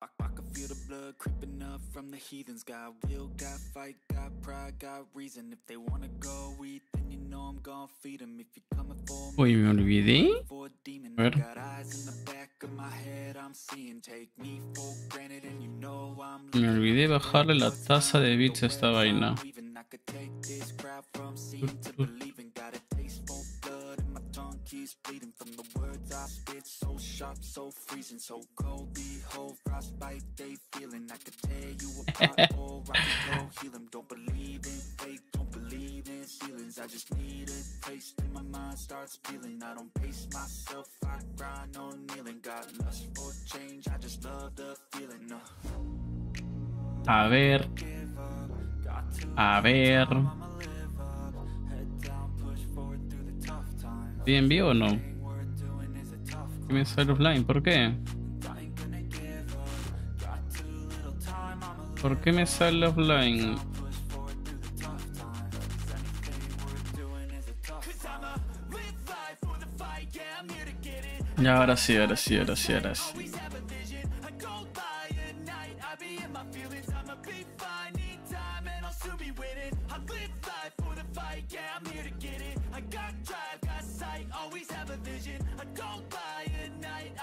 I, I can feel the blood creeping up from the heathens. Got will, got fight, got pride, got reason. If they wanna go eat, then you know I'm gonna feed 'em. If you're coming for me, Uy, me olvidé. a ver. Me for granted, and you know I'm Me olvidé bajarle la tasa de bits a esta vaina. spit. So sharp, so freezing, so cold. Behold, frostbite they feeling. I could tear you apart, or I could go heal 'em. Don't believe in fate, don't believe in ceilings. I just need a taste, and my mind starts feeling. I don't pace myself, I grind on kneeling. Got lust for change, I just love the feeling. Uh. A ver, Give up, got to a ver. I'ma live up, head down, push forward through the tough times. ¿Estoy en vivo o no? A tough ¿Qué me sale offline? ¿Por qué? ¿Por qué me sale offline? ahora sí, ahora sí, ahora sí, ahora sí.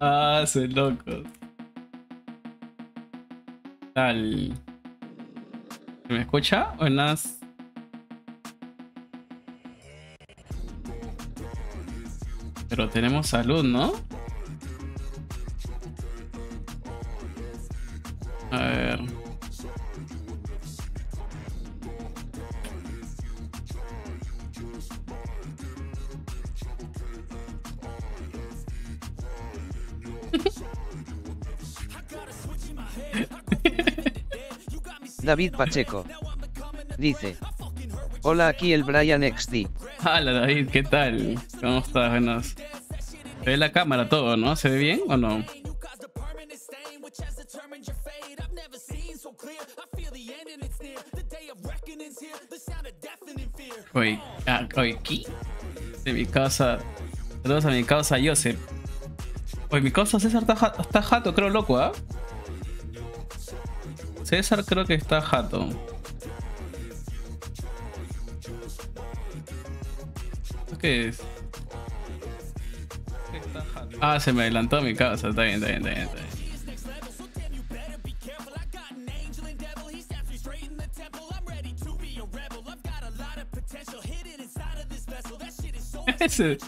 Ah, soy loco. Tal. ¿Se me escucha? Buenas. Pero tenemos salud, ¿no? David Pacheco. Dice. Hola aquí el Brian XD. Hola David, ¿qué tal? ¿Cómo estás? Buenas. Se ve la cámara todo, ¿no? ¿Se ve bien o no? Oye, ah, ¿qué? De mi casa. Saludos a mi causa Joseph. Oye, mi causa César está jato, creo, loco, ¿ah? César creo que está jato. ¿Qué es? ¿Qué está jato? Ah, se me adelantó mi casa. Está bien, está bien, está bien. Está bien. Ese,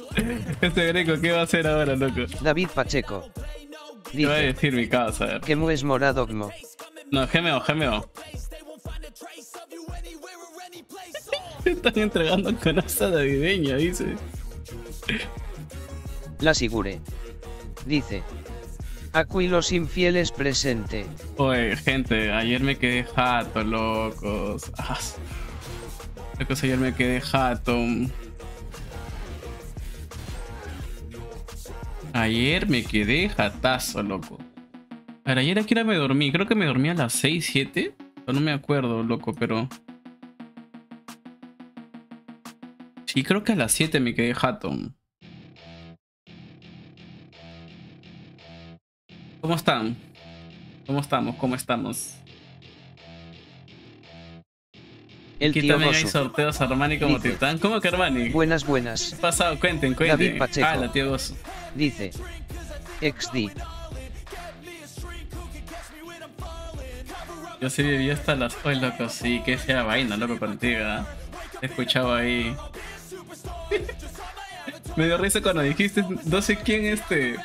ese greco, ¿qué va a hacer ahora, loco? David Pacheco. ¿Qué va a Dice. decir mi casa? Que mu es moradogmo. No, GMO, GMO. Están entregando canasta navideña, dice. La Sigure. Dice. Aquí los infieles presente. Oye, gente, ayer me quedé jato, locos. Ah, locos, ayer me quedé jato. Ayer me quedé jatazo, loco. A ver, ayer a qué hora me dormí. Creo que me dormí a las 6, 7. O no me acuerdo, loco, pero. Sí, creo que a las 7 me quedé jato. ¿Cómo están? ¿Cómo estamos? ¿Cómo estamos? El Aquí tío también hay Gosu. sorteos Armani como Dice. Titán. ¿Cómo que Armani? Buenas, buenas. ¿Qué ha pasado? Cuenten, cuenten. David Pacheco. Ah, la tío Gozo. Dice. XD. Yo sí viví hasta las. Hoy, loco, sí, que sea vaina, loco, contigo. ¿ah? Te he escuchado ahí. me dio risa cuando dijiste, no sé quién este.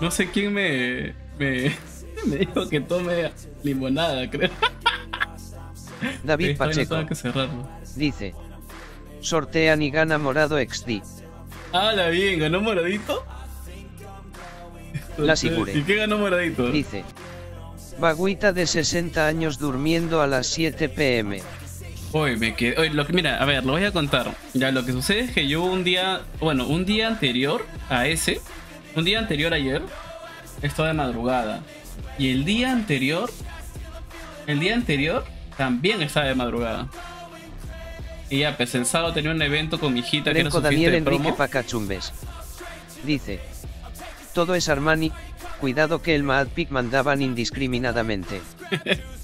No sé quién me. Me, me dijo que tome limonada, creo. David Pacheco. tengo que cerrarlo. Dice. Sortean y gana morado XD. Habla bien, ¿ganó moradito? La Sigure. ¿Y qué ganó moradito? Dice. Baguita de 60 años durmiendo a las 7 pm. Hoy me quedé. Oye, lo que, mira, a ver, lo voy a contar. Ya, lo que sucede es que yo un día. Bueno, un día anterior a ese. Un día anterior ayer. Estaba de madrugada. Y el día anterior. El día anterior. También estaba de madrugada. Y ya, pues el sábado tenía un evento con mi hijita que era su Daniel de Enrique promo. Pacachumbes. Dice. Todo es Armani, cuidado que el Madpic mandaban indiscriminadamente.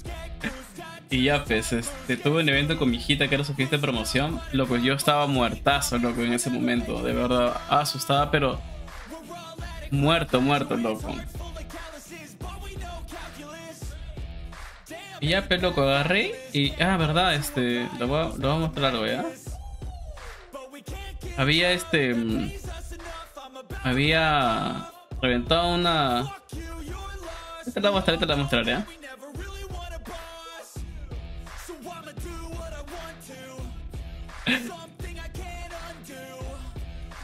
Y ya, pues, este, tuve un evento con mi hijita que era su fiesta de promoción. Loco, yo estaba muertazo, loco, en ese momento. De verdad, asustada, pero. Muerto, muerto, loco. Y ya, pues, loco, agarré. Y, ah, verdad, este. Lo voy a, lo voy a mostrar algo, ¿ya? Había este. mm, Había. Reventado una. Esta la voy a mostrar, esta la voy a mostrar,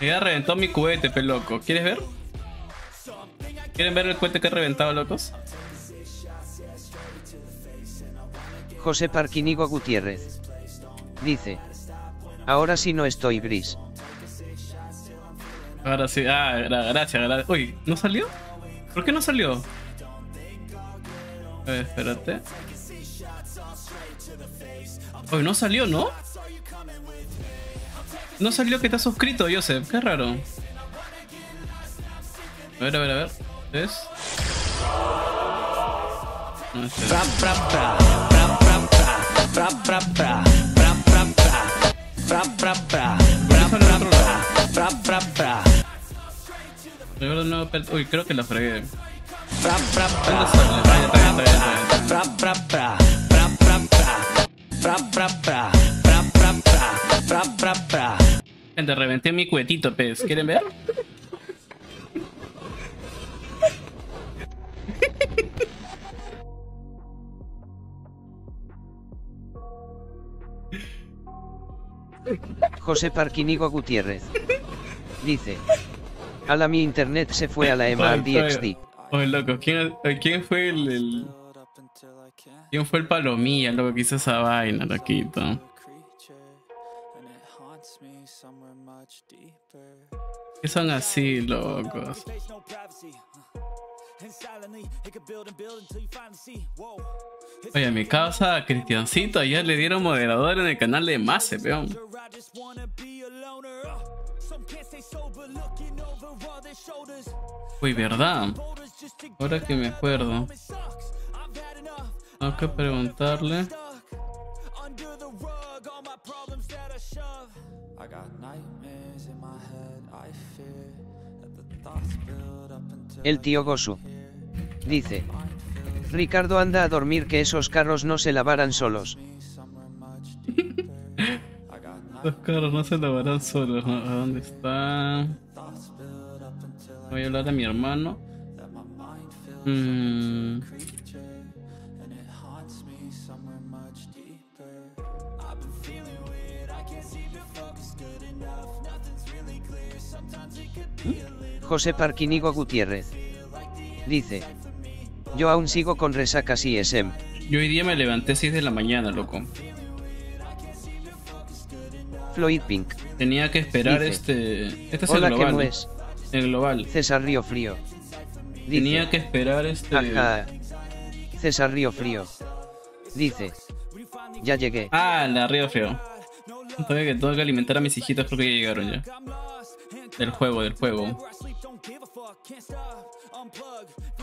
¿ya? Reventó mi cohete, pe loco. ¿Quieres ver? ¿Quieren ver el cohete que he reventado, locos? José Parquinigo Gutiérrez. Dice. Ahora sí no estoy gris. Ahora sí. Ah, gra- gracias, gracias. Uy, ¿no salió? ¿Por qué no salió? A ver, espérate. Uy, no salió, ¿no? No salió que está suscrito, Joseph. Qué raro. A ver, a ver, a ver. ¿Ves? No. De nuevo, espérate. Uy, creo que la fregué. Gente, reventé mi cuetito, pez. ¿Quieren ver? José Parquinigo Gutiérrez. Dice. A la mi internet se fue a la MRDXD. oye, loco, ¿quién, oye, ¿quién fue el, el- ¿Quién fue el palomilla, loco, que hizo esa vaina, loquito? ¿Qué son así, locos? Oye, mi causa, Cristiancito, ayer le dieron moderador en el canal de Mase, peón. Uy, ¿verdad? Ahora que me acuerdo. Tengo que preguntarle. I got nightmares in my head, I fear that the thoughts build El tío Gosu. Dice. Ricardo anda a dormir que esos carros no se lavaran solos. Los carros no se lavarán solos. ¿A dónde está? Voy a hablar a mi hermano. Mm, José Parquinigo Gutiérrez. Dice. Yo aún sigo con resacas y SM. yo hoy día me levanté a 6 de la mañana, loco. Floyd Pink. Tenía que esperar Dice, este. Este es Hola, el ¿qué global. El global. César Río Frío. Tenía que esperar este. Ajá. César Río Frío. Dice. Ya llegué. Ah, la Río Frío. Todavía que tengo que alimentar a mis hijitos, creo que ya llegaron ya. Del juego, del juego.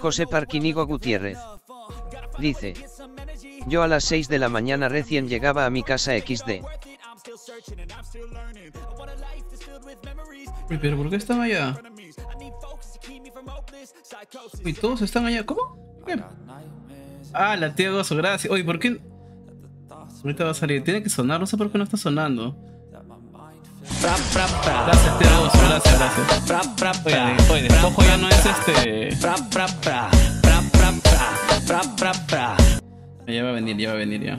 José Parquinigo Gutiérrez. Dice. Yo a las 6 de la mañana recién llegaba a mi casa XD. Pero ¿por qué están allá? Uy, todos están allá. ¿Cómo? Ah, la tía Gozo, gracias. Uy, ¿por qué? Ahorita va a salir. Tiene que sonar, no sé por qué no está sonando. Gracias, gracias, gracias. Oye, oye, despojo ya no es este. Ya va a venir, ya va a venir ya.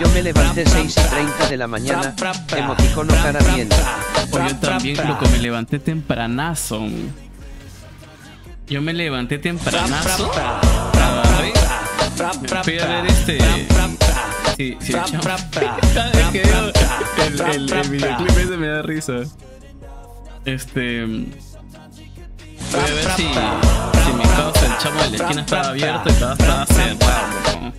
Yo me levanté 6 y 30 de la mañana, emoticono cara. O yo también, loco, me levanté tempranazo. Yo me levanté tempranazo. Ver este. Sí, sí, chamo. Cada vez que el, el, el videoclip ese me da risa. Este. Voy a ver si, si mi causa, el chamo de la esquina estaba abierto y todo estaba cerrado. loco.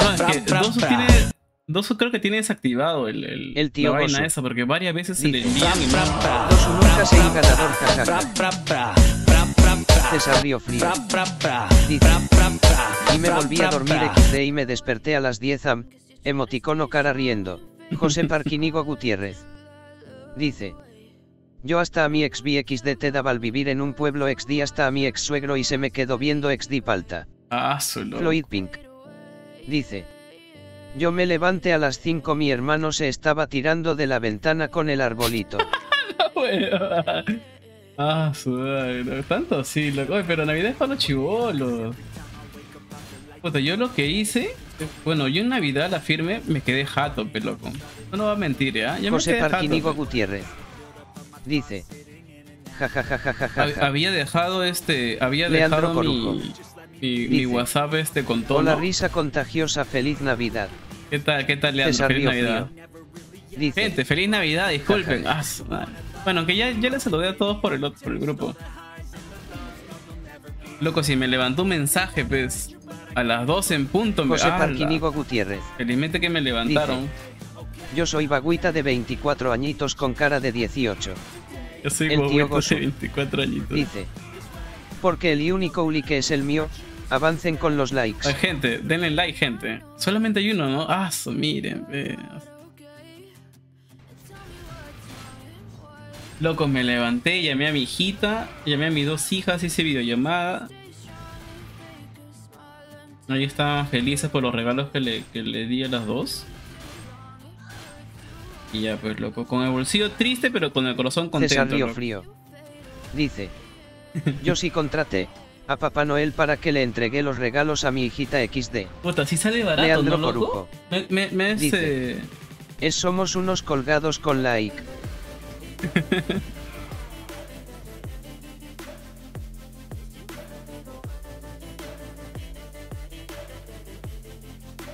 No, es que Dosu tiene. Dosu creo que tiene desactivado el, el, El tío la vaina esa porque varias veces se le Dice, envían y no. Dosu nunca se jajaja. César Río Frío. Dice, y me volví a dormir XD y me desperté a las 10 am, emoticono cara riendo. José Parquinigo Gutiérrez. Dice. Yo hasta a mi ex vi XD te daba al vivir en un pueblo XD hasta a mi ex suegro y se me quedó viendo XD palta. Ah, solo. Floyd Pink. Dice. Yo me levanté a las 5 mi hermano se estaba tirando de la ventana con el arbolito. ah, no, tanto sí, loco. Pero Navidad es para los chivolos. Puta, yo lo que hice, bueno, yo en Navidad la firme me quedé jato, pe loco. No, no va a mentir, ¿eh? Me José quedé jato, Parquinigo pe. Gutiérrez. Dice. Hab- Jajajajajaja. Había dejado este, había Leandro dejado mi, mi, WhatsApp este con todo. Hola risa contagiosa, feliz Navidad. ¿Qué tal, qué tal, Leandro? César Feliz Navidad. Dice. Gente, feliz Navidad, disculpen. Ah, su. Bueno, que ya, ya les saludé a todos por el, otro- por el grupo. Loco, si me levantó un mensaje, pues, a las 12 en punto, me José ¡Hala! Parquinigo Gutiérrez. Felizmente que me levantaron. Yo soy Bagüita de 24 añitos con cara de 18. Yo soy el tío bobeto Gosu. de 24 añitos. Dice. Porque el único Uli que es el mío, avancen con los likes. Ay, gente, denle like, gente. Solamente hay uno, ¿no? Ah, miren, ve. Loco, me levanté, llamé a mi hijita, llamé a mis dos hijas, hice videollamada. Ahí estaban felices por los regalos que le, que le di a las dos. Y ya, pues, loco, con el bolsillo triste, pero con el corazón contento. César Río. Frío. Dice. Yo sí contraté a Papá Noel para que le entregué los regalos a mi hijita XD. Puta, sí sale barato, Leandro ¿no, loco? Me, me, es, Dice. eh, Es somos unos colgados con like.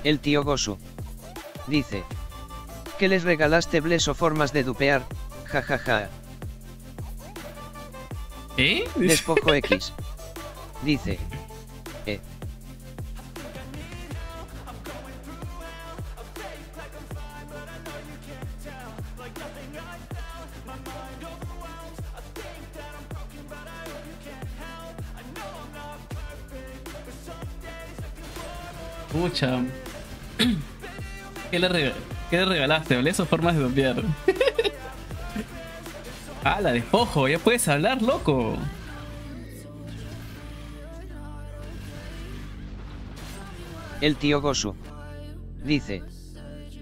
El tío Gosu. Dice. Que les regalaste bles o formas de dupear, jajaja. ¿Eh? Despojo X. Dice. Pucha. ¿Qué le, regalaste? ¿Vale? Esas formas de dopear. ah, la despojo, ya puedes hablar, loco. El tío Gosu. Dice.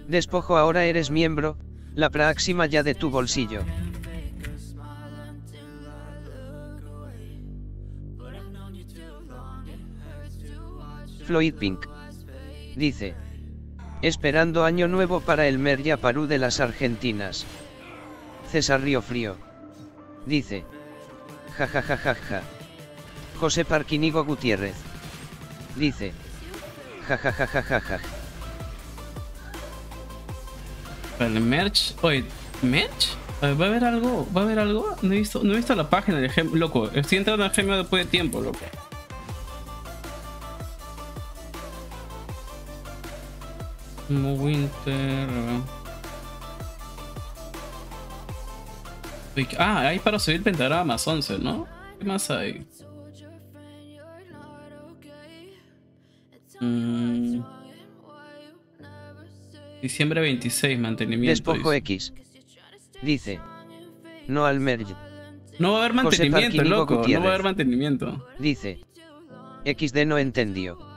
Despojo ahora eres miembro, la próxima ya de tu bolsillo. Floyd Pink. Dice. Esperando año nuevo para el Merya Parú de las Argentinas. César Río Frío. Dice. Jajajajaja. José Parquinigo Gutiérrez. Dice. Jajajajajaja. Para el merch. Oye, ¿merch? ¿Va a haber algo? ¿Va a haber algo? No he visto, no he visto la página de Gem. Loco, estoy entrando a Gemio después de tiempo, loco. Como Winter. Ah, hay para subir pentagramas 11, ¿no? ¿Qué más hay? Mm. Diciembre 26, mantenimiento. Despojo. X. Dice. No al merge. No va a haber mantenimiento, loco. No va a haber mantenimiento. Dice. XD no entendió.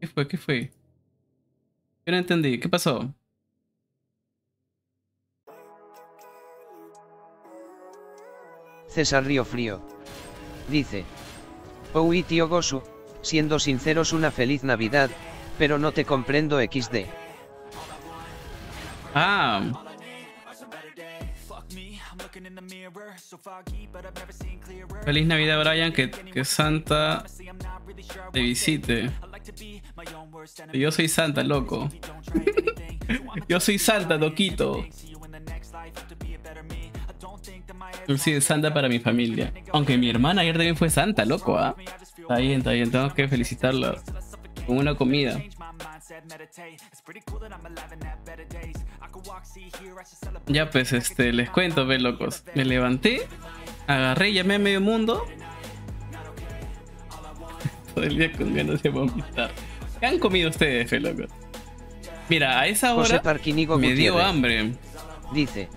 ¿Qué fue? ¿Qué fue? Yo no entendí. ¿Qué pasó? César Río Frío. Dice. Oui tío Gosu, siendo sinceros una feliz Navidad, pero no te comprendo XD. Ah, feliz Navidad, Brian. Que, que Santa te visite. Yo soy Santa, loco. Yo soy Santa, loquito. Yo soy Santa para mi familia. Aunque mi hermana ayer también fue Santa, loco, ¿ah? Está bien, está bien. Tengo que felicitarla con una comida. Ya pues, este, les cuento, ve locos. Me levanté, agarré, llamé a medio mundo. Todo el día con ganas de vomitar. ¿Qué han comido ustedes, fe locos? Mira, a esa José hora me dio Gutiérrez. hambre. Dice.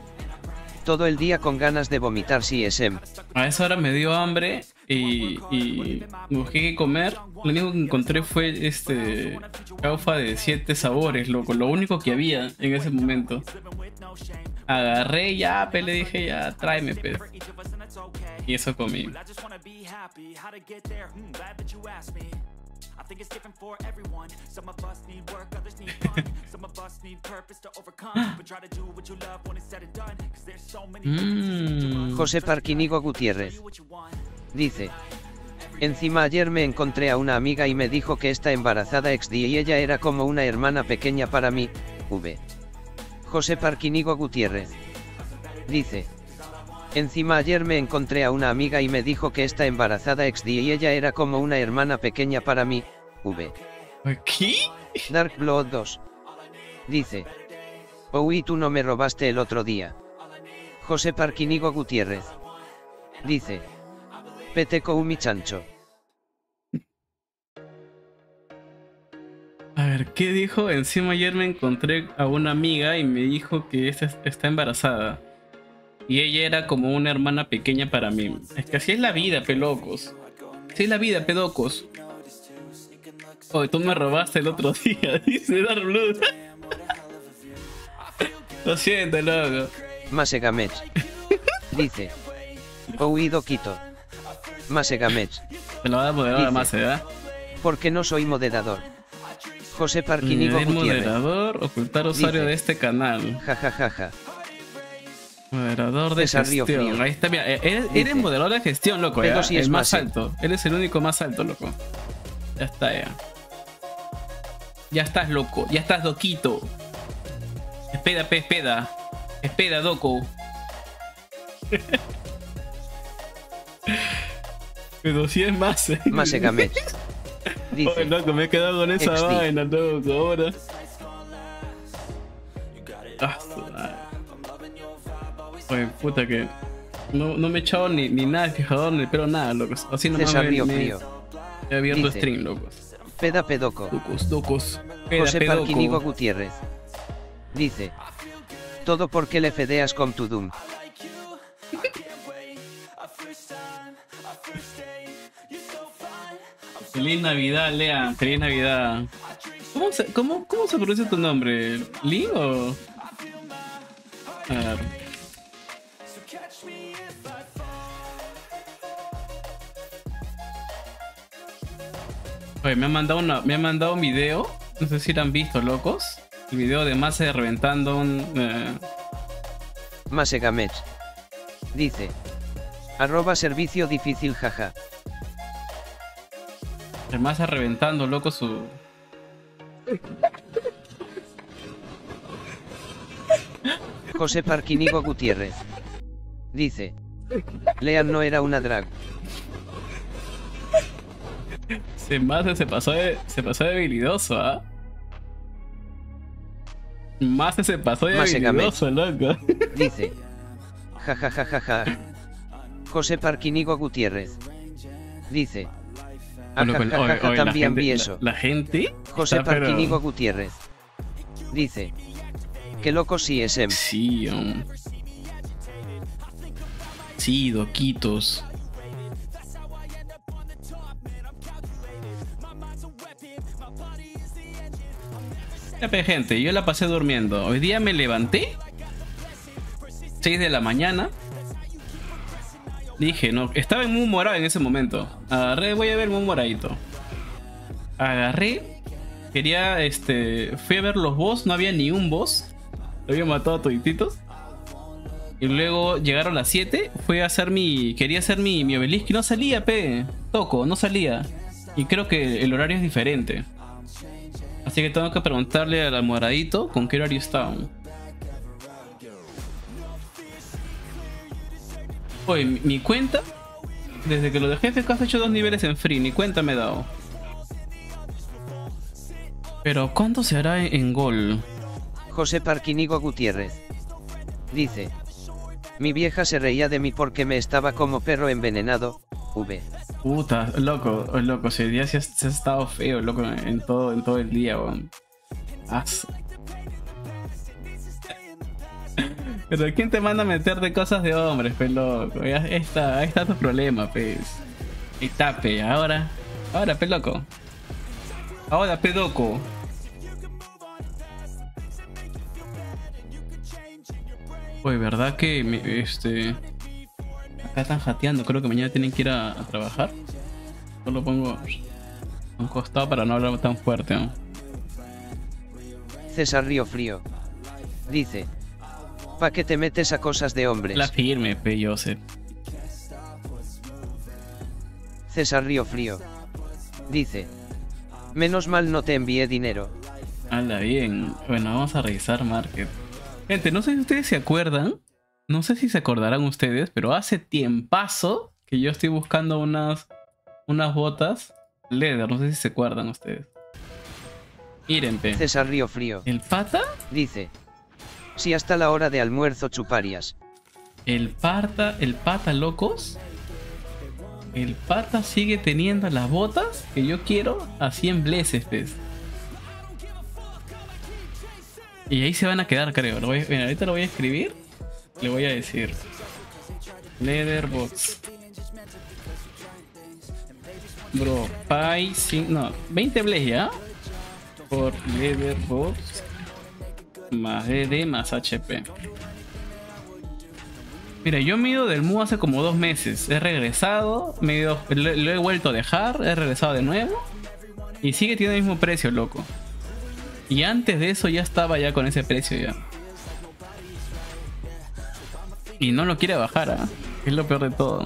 Todo el día con ganas de vomitar si SM. A esa hora me dio hambre y, y busqué qué comer. Lo único que encontré fue este caufa de siete sabores, loco. Lo único que había en ese momento. Agarré ya, pe, le dije ya, tráeme, pe. Y eso comí. Mmm. José Parquinigo Gutiérrez. Dice. Encima ayer me encontré a una amiga y me dijo que está embarazada XD y ella era como una hermana pequeña para mí, V. José Parquinigo Gutiérrez. Dice. Encima ayer me encontré a una amiga y me dijo que está embarazada XD y ella era como una hermana pequeña para mí, V. ¿Qué? Dark Blood 2. Dice. Uy, tú no me robaste el otro día. José Parquinigo Gutiérrez. Dice. Peteco Umi Chancho. A ver, ¿qué dijo? Encima ayer me encontré a una amiga y me dijo que está embarazada. Y ella era como una hermana pequeña para mí. Es que así es la vida, pelocos. Así es la vida, pedocos. Oye, tú me robaste el otro día, dice Dark Blue. Lo siento, loco. Masegamech. Dice. Oído Quito. Masegamech. Te lo va a poder Dice. más, ¿verdad? Porque no soy moderador. José Parquinigo Gutiérrez. moderador, ocultar usuario Dice. de este canal. Ja ja ja ja. Moderador de César gestión. Ahí está, mira, eres, Dice. eres moderador de gestión, loco. Pero ya, sí el es más más, ¿eh? alto. Eres el único más alto, loco. Ya está, ya. Ya estás, loco. Ya estás, doquito. Espeda, pe, espeda. Espeda, doco. Pero si es más. ¿eh? Masegamech. Oye, Dice. loco, me he quedado con esa XD. vaina, loco, ahora. Ah. Oye, puta que. No, no me he echado ni, ni nada de fijador, ni pero nada, loco. Así César me, Río me- Frío. he abierto Dice. stream, loco. Peda Pedoco. Docos, docos. Peda, José pedoco. Parquinigo Gutiérrez. Dice. Todo porque le fedeas con tu Doom. Feliz Navidad, Lea. Feliz Navidad. ¿Cómo se, cómo, pronuncia tu nombre? ¿Lee o.? A ver. Oye, me han mandado una, me han mandado un video. No sé si lo han visto, locos. El video de Mase reventando un. eh, Masegamech. Dice. Arroba servicio difícil jaja. El Mase reventando, loco, su. José Parquinigo Gutiérrez. Dice. Lean no era una drag. Se Mase se pasó de. Se pasó de habilidoso, ¿ah? Mase se pasó de habilidoso, loco. Dice. Jajajajaja. José Parquinigo Gutiérrez. Dice. Bueno, Ajajajaja, oye, la también gente- vi eso. La, gente. José está, pero- Parquinigo Gutiérrez. Dice. Qué loco sí es em. Sí, um. Sí, doquitos. Gente, yo la pasé durmiendo. Hoy día me levanté. 6 de la mañana. Dije, no, estaba en morado en ese momento. Agarré, voy a ver muy moradito. Agarré, quería, este, fui a ver los boss, no había ni un boss. Había matado a todititos. Y luego llegaron las 7, fui a hacer mi, quería hacer mi, mi obelisco y no salía, pe. Toco, no salía. Y creo que el horario es diferente. Así que tengo que preguntarle al moradito con qué horario estaban. Oye, mi, cuenta, desde que lo dejé FK he hecho dos niveles en free, ni cuenta me he dado. Pero ¿cuánto se hará en, gol? José Parquinigo Gutiérrez. Dice. Mi vieja se reía de mí porque me estaba como perro envenenado. V. Puta, loco, loco, ese día sí has estado feo, loco, en todo, en todo el día, weón. Pero ¿quién te manda a meterte cosas de hombres, pe loco? Está, ahí está tu problema, pues. Ahí está, pe, ahora. Ahora, pe loco. Ahora, pe loco. Oye, ¿verdad que me- este. Acá están jateando, creo que mañana tienen que ir a, trabajar. Solo pongo un costado para no hablar tan fuerte, ¿no? César Río Frío. Dice. ¿Pa qué te metes a cosas de hombres? La firme, pe. César Río Frío. Dice. Menos mal no te envié dinero. Hala, bien. Bueno, vamos a revisar Market. Gente, no sé si ustedes se acuerdan. No sé si se acordarán ustedes, pero hace tiempazo que yo estoy buscando unas, unas botas leather. No sé si se acuerdan ustedes. Miren, pe. César Río Frío. El pata, Dice. Si hasta la hora de almuerzo chuparias. el pata, el pata locos. El pata sigue teniendo las botas que yo quiero a 100 bleces, pues. Y ahí se van a quedar, creo. Ahorita lo voy a escribir. Le voy a decir. Leatherbox. Bro, Pi, cin- no, 20 bles ya. Por Leatherbox. Más DD más HP. Mira, yo me he ido del MU hace como dos meses. He regresado, lo, he vuelto a dejar, he regresado de nuevo. Y sigue teniendo el mismo precio, loco. Y antes de eso ya estaba ya con ese precio ya. Y no lo quiere bajar, ¿ah? Es lo peor de todo.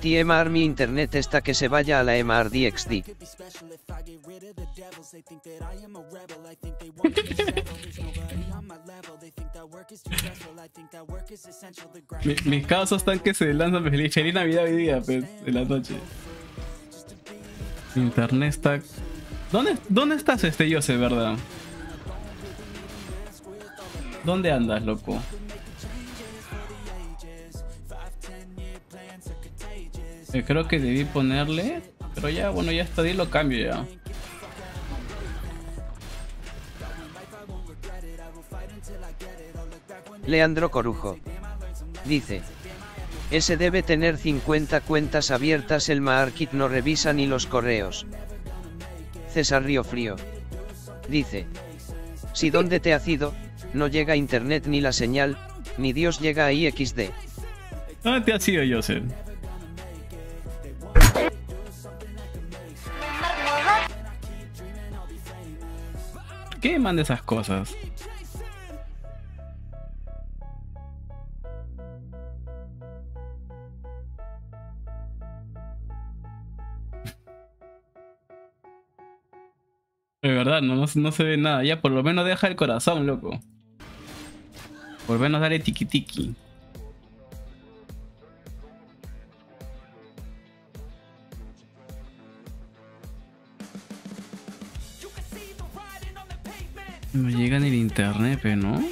Tiema Army Internet esta que se vaya a la EMAR DXD. Mi- mis casos están que se lanzan feliz, feliz Navidad hoy día, pues, en la noche. Internet está. ¿Dónde, ¿Dónde estás, este Jose, verdad? ¿Dónde andas, loco? Eh, creo que debí ponerle. Pero ya, bueno, ya está, lo cambio ya. Leandro Corujo. Dice. Ese debe tener 50 cuentas abiertas, el Maarkit no revisa ni los correos. César Río Frío. Dice. Si donde te ha ido, no llega internet ni la señal, ni Dios llega ahí XD. ¿Dónde te has ido, Joseph? ¿Qué manda esas cosas? De verdad, no, no, no se ve nada. Ya por lo menos deja el corazón, loco. Por lo menos dale tiki tiki. No llega en el internet, pero no.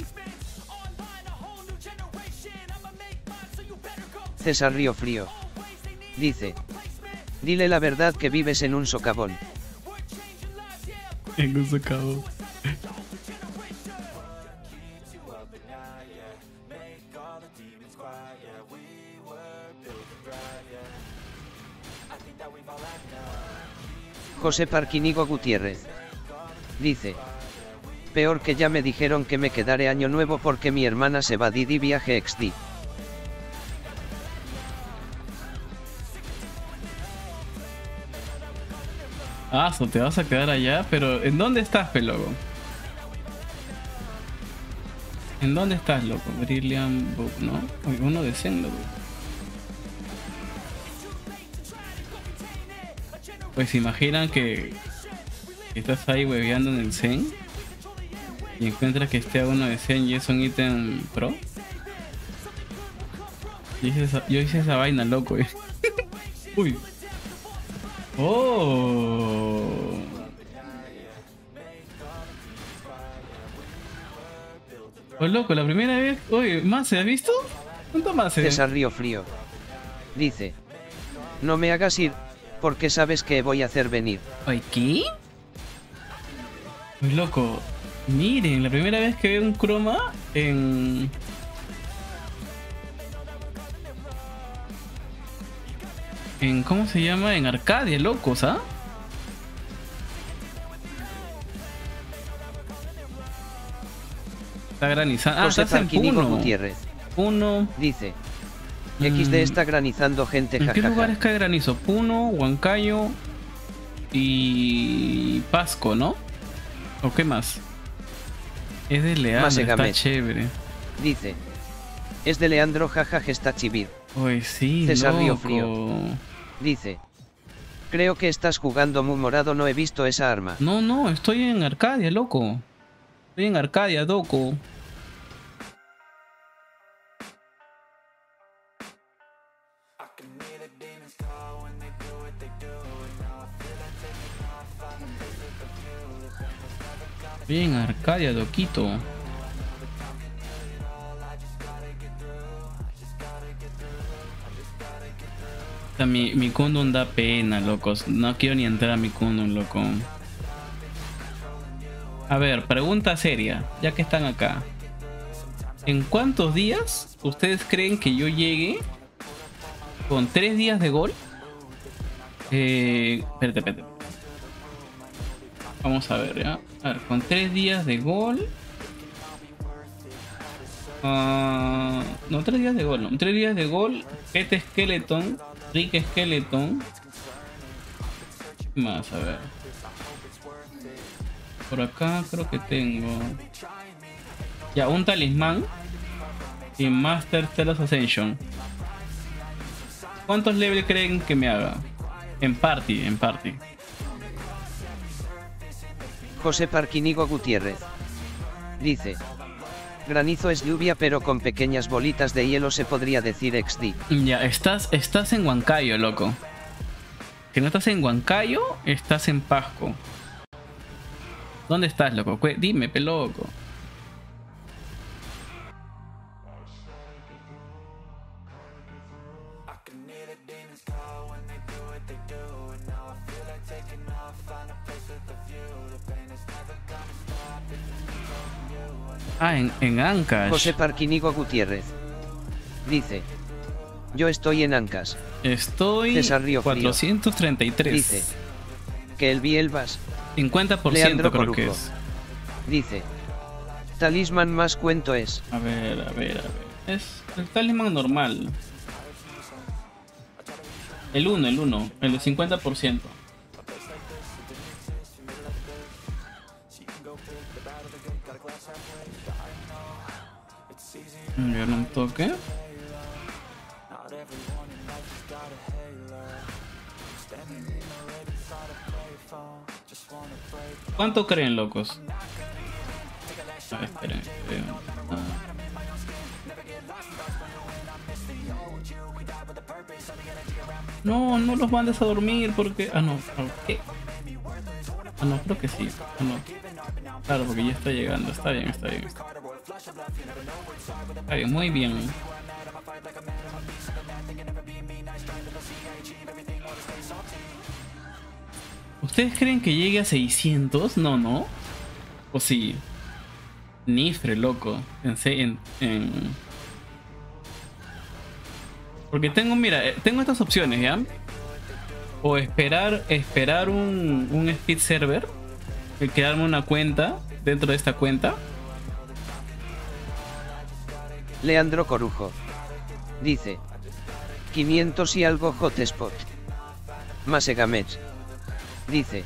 César Río Frío. Dice. Dile la verdad que vives en un socavón. En un socavón. José Parquinigo Gutiérrez. Dice. Peor que ya me dijeron que me quedaré año nuevo porque mi hermana se va Didi viaje XD. Ah, so te vas a quedar allá, pero ¿en dónde estás, pelogo? ¿En dónde estás, loco? Brilliant Book, ¿no? Uno de Zen, loco. Pues imaginan que estás ahí hueveando en el Zen y encuentras que este uno de Zen y es un ítem pro. Yo hice esa, yo hice esa vaina, loco. eh. Uy. Oh. Oh, loco, la primera vez. Oye, ¿más se has visto? ¿Cuánto más se César Río Frío. Dice. No me hagas ir, porque sabes que voy a hacer venir. Oye, ¿qué? Uy, loco. Miren, la primera vez que veo un croma en. En. ¿Cómo se llama? En Arcadia, locos, ¿ah? Está granizando. Ah, José estás en Puno. Gutiérrez. Puno. Dice. Mm. XD está granizando gente ¿En qué jajaja. lugares cae granizo? Puno, Huancayo y Pasco, ¿no? ¿O qué más? Es de Leandro, está chévere. Dice. Es de Leandro jajaja está chivir. Uy, sí, César Río loco. Frío. Dice. Creo que estás jugando muy morado, no he visto esa arma. No, no, estoy en Arcadia, loco. Estoy en Arcadia, loco. Estoy en Arcadia, loquito. O sea, mi, mi Kundun da pena, locos. No quiero ni entrar a mi Kundun, loco. A ver, pregunta seria, ya que están acá. ¿En cuántos días ustedes creen que yo llegue con tres días de gol? Eh, espérate, espérate. Vamos a ver, ¿ya? A ver, con tres días de gol. Ah, no, tres días de gol, no. Tres días de gol. Pete Skeleton. Rick Skeleton. ¿Qué Más, a ver. Por acá creo que tengo. Ya, un talismán. Y Master Telos Ascension. ¿Cuántos levels creen que me haga? En party, en party. José Parquinigo Gutiérrez. Dice. Granizo es lluvia pero con pequeñas bolitas de hielo se podría decir XD. Ya, estás, estás en Huancayo, loco. Si no estás en Huancayo, estás en Pasco. ¿Dónde estás, loco? Dime, peloco. Ah, en, en Ancash. José Parquinigo Gutiérrez. Dice. Yo estoy en Ancas. Estoy César Río Frío. 433. Dice. Que el Bielbas. 50% Leandro creo que Corujo. es. Dice. Talisman más cuento es. A ver, a ver, a ver. Es el talismán normal. El 1, el 1, el 50%. Ver, un toque. ¿Cuánto creen, locos? A ver, esperen. Ah. No, no los mandes a dormir porque. Ah, no. ah, ¿Qué? Ah, no, creo que sí. Ah, no. Claro, porque ya está llegando. Está bien. Está bien, muy bien. ¿Ustedes creen que llegue a 600? No, no. O sí. Nifre, loco. Porque tengo, mira, eh, tengo estas opciones, ¿ya? O esperar, esperar un, un speed server. Y crearme una cuenta dentro de esta cuenta. Leandro Corujo. Dice. 500 y algo hotspot. Masegamech. Dice.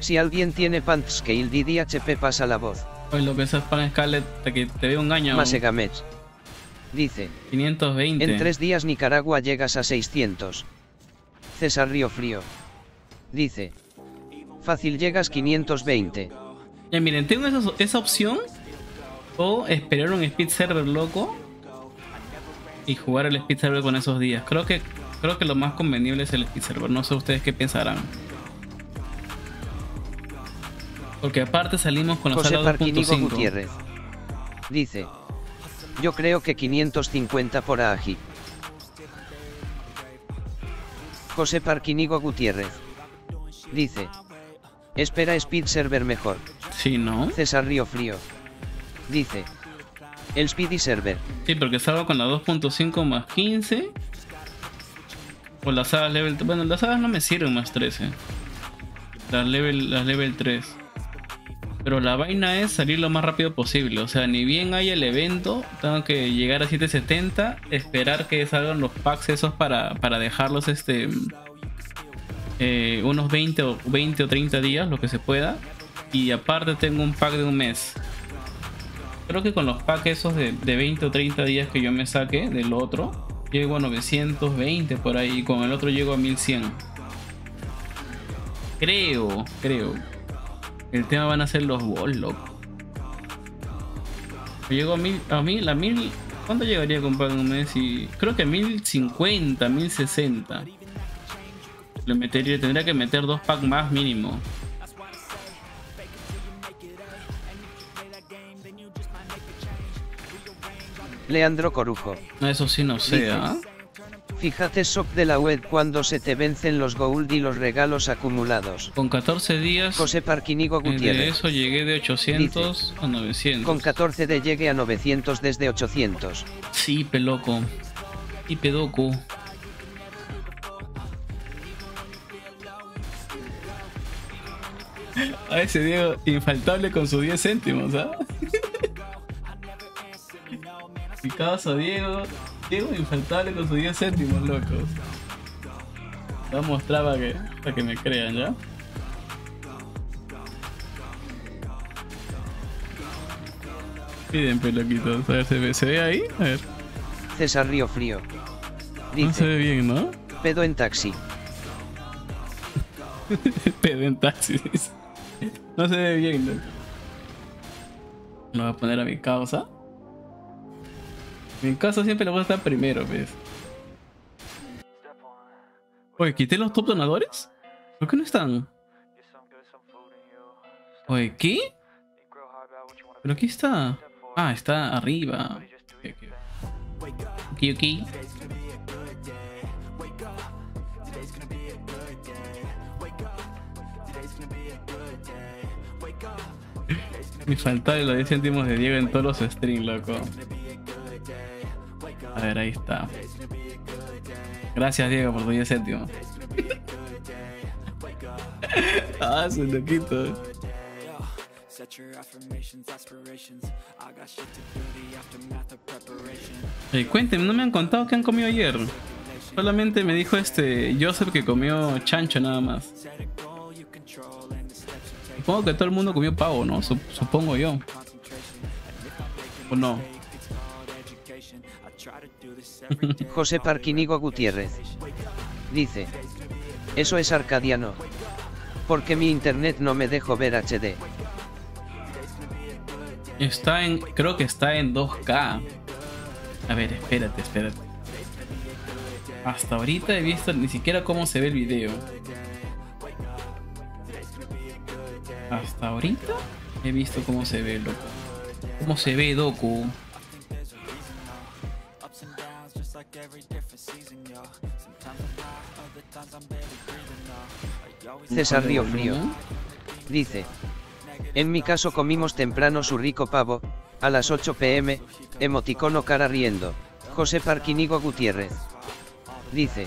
Si alguien tiene Pantscale DDHP pasa la voz. Oye, lo que es que te veo un año. Masegamech. Dice. 520. En tres días Nicaragua llegas a 600. César Río Frío. Dice. Fácil llegas 520. Ya miren, tengo esa, esa opción. O esperar un speed server loco. Y jugar el speed server con esos días. Creo que creo que lo más convenible es el speed server. No sé ustedes qué pensarán. Porque aparte salimos con la José sala Parquinigo 2.5. Gutiérrez. Dice. Yo creo que 550 por AGI. José Parquinigo Gutiérrez. Dice. Espera Speed Server mejor. Sí, ¿no? César Río Frío. Dice. El Speedy Server. Sí, porque salgo con la 2.5 más 15. O las sagas level. Bueno, las sagas no me sirven más 13. Las level, las level 3. Pero la vaina es salir lo más rápido posible. O sea, ni bien haya el evento, tengo que llegar a 770, esperar que salgan los packs esos para, para dejarlos este. eh, unos 20 o, 20 o 30 días, lo que se pueda. Y aparte tengo un pack de un mes. Creo que con los packs esos de, de 20 o 30 días que yo me saque del otro, llego a 920 por ahí. Y con el otro llego a 1100. Creo, creo. El tema van a ser los bols, Llego a mil, a mil, a mil. ¿Cuánto llegaría con pack de un mes? Y creo que 1050, 1060. Le metería, tendría que meter dos packs más mínimo. Leandro Corujo. Eso sí no sé, Dice. ¿ah? Fíjate SOC de la web cuando se te vencen los gold y los regalos acumulados. Con 14 días José Parquinigo eh, de Gutiérrez. eso llegué de 800 a 900. Con 14 de llegue a 900 desde 800. Sí, peloco. Y pedoco. A ese Diego infaltable con sus 10 céntimos, ¿ah? Mi causa Diego. Diego infaltable con sus 10 céntimos, locos. Voy a mostrar para que, para que me crean, ¿ya? Piden peloquitos. A ver, ¿se ve, ¿se ve ahí? A ver. César Río Frío. No se ve bien, ¿no? pedo en taxi. Pedo en taxi. dice. No se ve bien, loco. Lo voy a poner a mi causa. Mi causa siempre le voy a estar primero, ¿ves? Oye, ¿quité los top donadores? ¿Por qué no están? Oye, ¿qué? ¿Pero aquí está? Ah, está arriba. Ok, ok. Me faltaba los 10 céntimos de Diego en todos los streams, loco. A ver, ahí está. Gracias, Diego, por tus 10 céntimos. ah, su loquito. Preparation. Eh, cuéntenme, no me han contado qué han comido ayer. Solamente me dijo este Joseph que comió chancho nada más. Supongo que todo el mundo comió pavo, ¿no? Sup- supongo yo. ¿O no? José Parquinigo Gutiérrez. Dice. Eso es arcadiano. Porque mi internet no me dejo ver HD. Está en. Creo que está en 2K. A ver, espérate, espérate. Hasta ahorita he visto ni siquiera cómo se ve el video. Hasta ahorita he visto cómo se ve, loco. ¿Cómo se ve, Doku? Like every different season, yo. Sometimes I'm high, other times I'm barely breathing, though. I always César Río Frío. Dice. En mi caso comimos temprano su rico pavo, a las 8 pm, emoticono cara riendo. José Parquinigo Gutiérrez. Dice.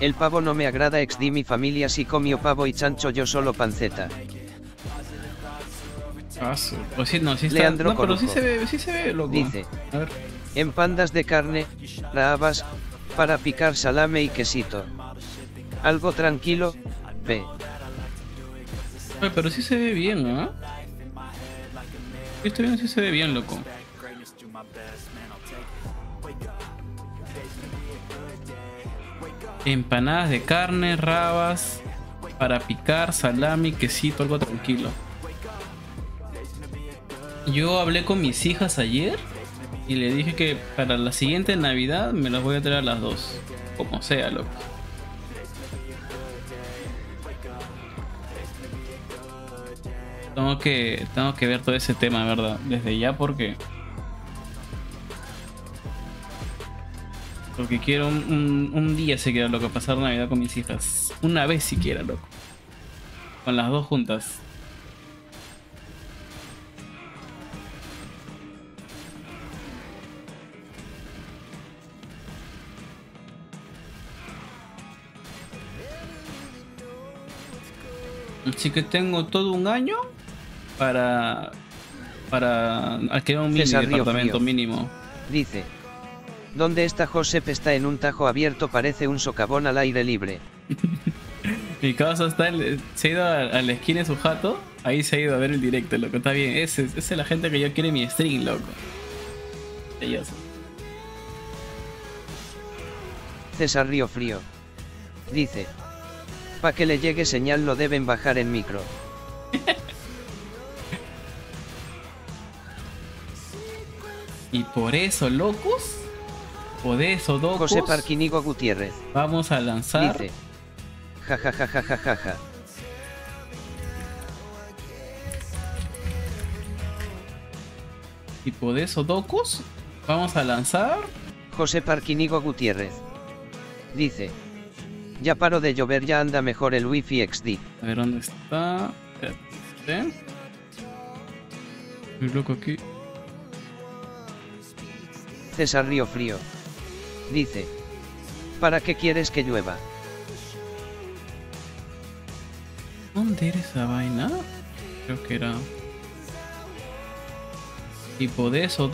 El pavo no me agrada ex di mi familia si comió pavo y chancho yo solo panceta. Ah, su- O sí, no, sí está. Leandro no, pero sí Corujo. se ve, sí se ve, loco. Dice. A ver. En pandas de carne, rabas, para picar salame y quesito. Algo tranquilo, ve. Pero sí se ve bien, ¿ah? Sí, Estoy viendo si se ve bien, loco. Empanadas de carne, rabas, para picar, salami, quesito, algo tranquilo. Yo hablé con mis hijas ayer y le dije que para la siguiente Navidad me las voy a traer las dos. Como sea, loco. Tengo que, tengo que ver todo ese tema, ¿verdad? Desde ya porque... Porque quiero un, un, un día siquiera, loco, pasar Navidad con mis hijas. Una vez siquiera, loco. Con las dos juntas. Así que tengo todo un año para para alquilar un mini departamento mínimo. Dice. Donde está Josep está en un tajo abierto parece un socavón al aire libre. Mi causa está en- se ha ido a, a la esquina de su jato, ahí se ha ido a ver el directo, loco. Está bien, ese, esa es la gente que yo quiero en mi stream, loco. Ellos. César Río Frío. Dice. Pa' que le llegue señal lo deben bajar en micro. Y por eso, locos, por eso, locos, José Parquinigo Gutiérrez. vamos a lanzar Dice. Ja ja ja ja ja ja ja. y por eso, locos, vamos a lanzar José Parquinigo Gutiérrez. Dice. Ya paro de llover ya anda mejor el wifi XD. A ver dónde está. Espérate. Muy loco aquí. César Río Frío. Dice. ¿Para qué quieres que llueva? ¿Dónde era esa vaina? Creo que era. Tipo de esos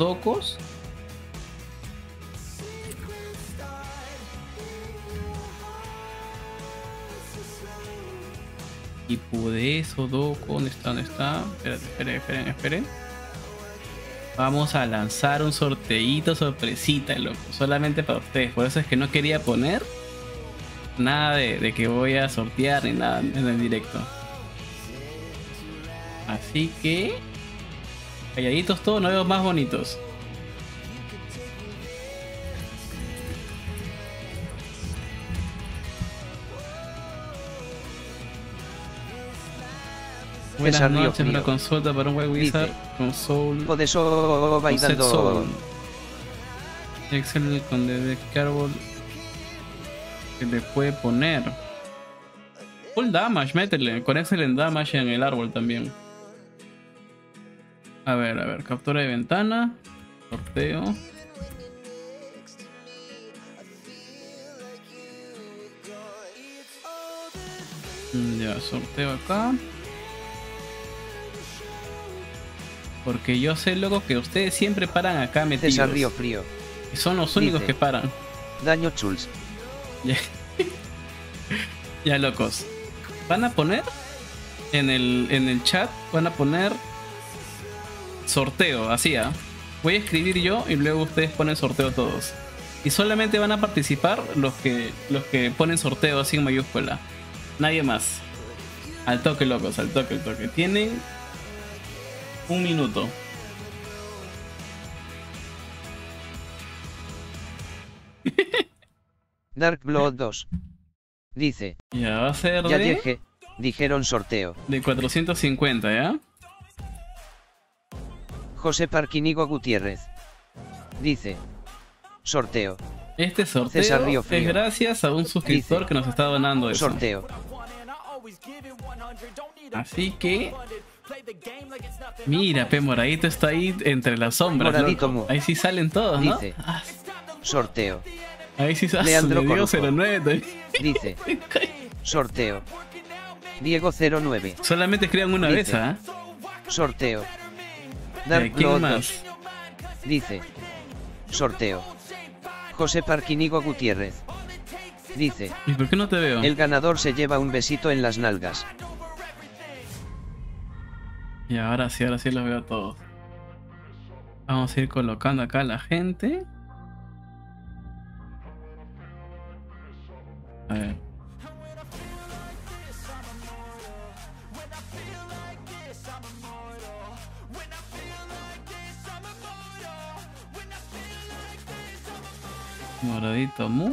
Tipo de eso, doco. ¿Dónde está? ¿Dónde está? Espérate, esperen, esperen, esperen. Vamos a lanzar un sorteíto sorpresita, loco. Solamente para ustedes. Por eso es que no quería poner nada de, que voy a sortear ni nada en el directo. Así que. Calladitos todos, no veo más bonitos. Buenas César noches, una consulta para un web wizard Soul. O de so con Set bailando. Soul. Excel con DD Carbol que le puede poner. Full damage, métele. Con Excellent damage en el árbol también. A ver, a ver. Captura de ventana. Sorteo. Mm, Ya, sorteo acá. Porque yo sé, loco, que ustedes siempre paran acá metidos. César Río Frío. Y son los únicos que paran. Daño Chuls. Ya. ya, locos. Van a poner en el, en el chat, van a poner sorteo, así, ¿ah? Voy a escribir yo y luego ustedes ponen sorteo todos. Y solamente van a participar los que, los que ponen sorteo así en mayúscula. Nadie más. Al toque, locos, al toque, al toque. Tienen un minuto. Dark Blood 2. Dice. Ya va a ser Ya de, llegué. Dijeron sorteo. de 450, ¿ya? José Parquinigo Gutiérrez. Dice. Sorteo. Este sorteo César Río es gracias a un suscriptor Dice, que nos está donando eso. Sorteo. Así que. Mira, P. Moradito está ahí entre las sombras. Moradito. Ahí sí salen todos, ¿no? Dice. Ah, Sorteo. ahí sí salen. Leandro Diego Corujo. 09 también. Dice. Sorteo. Diego 09. Solamente escriban una Dice. vez, ¿ah? Sorteo. ¿Y Dark a quién más? 2. Dice. Sorteo. José Parquinigo Gutiérrez. Dice. ¿Y por qué no te veo? El ganador se lleva un besito en las nalgas. Y ahora sí, ahora sí los veo a todos. Vamos a ir colocando acá a la gente. A ver. Moradito Mu.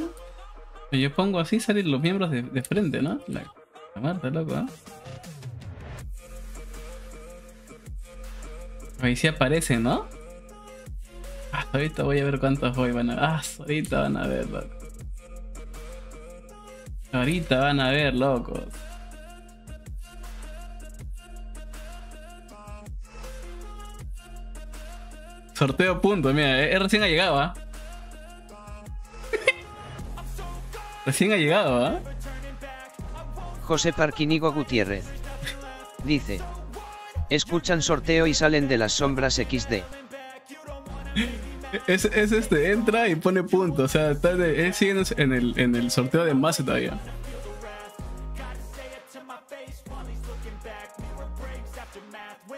Yo pongo así, salen los miembros de, de frente, ¿no? La, la Marta, loco, ¿eh? Ahí sí aparece, ¿no? Ah, ahorita voy a ver cuántos voy van a Ah, ahorita van a ver, loco. Ahorita van a ver, locos. Sorteo punto, mira, eh, recién ha llegado, ¿ah? recién ha llegado, ¿ah? José Parquinigo Gutiérrez. Dice. Escuchan sorteo y salen de las sombras XD. Es, es este, entra y pone punto. O sea, está de, él sigue en el, en el sorteo de más todavía.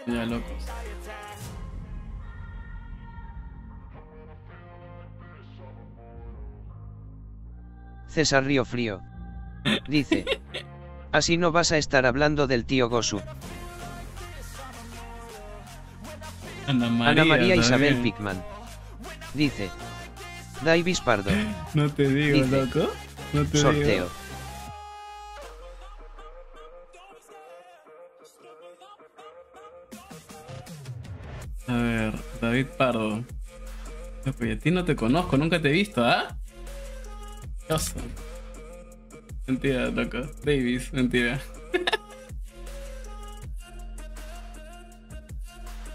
Ya, locos. César Río Frío. Dice. Así no vas a estar hablando del tío Gosu. Ana María, Ana María Isabel. Pickman. Dice. Davis Pardo. No te digo, Dice, loco. No te Sorteo. digo. A ver, David Pardo. Y a ti no te conozco, nunca te he visto, ¿ah? ¿Qué oso? Mentira, loco. Davis, mentira.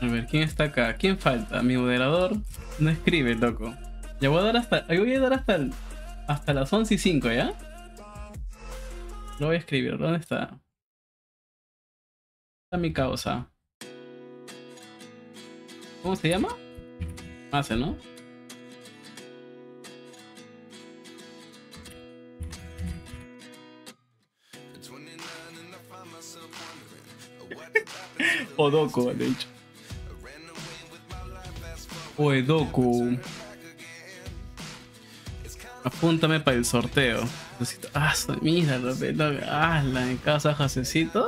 A ver, ¿quién está acá? ¿Quién falta? Mi moderador no escribe, loco. Ya voy a dar hasta. Voy a dar hasta el- hasta las 11 y 5, ¿ya? Lo voy a escribir. ¿Dónde está? Está mi causa. ¿Cómo se llama? Hace, ¿no? Odoku, de hecho. O Edoku. Apúntame para el sorteo. Necesito- Ah, mira, ah, la en casa Jacecito.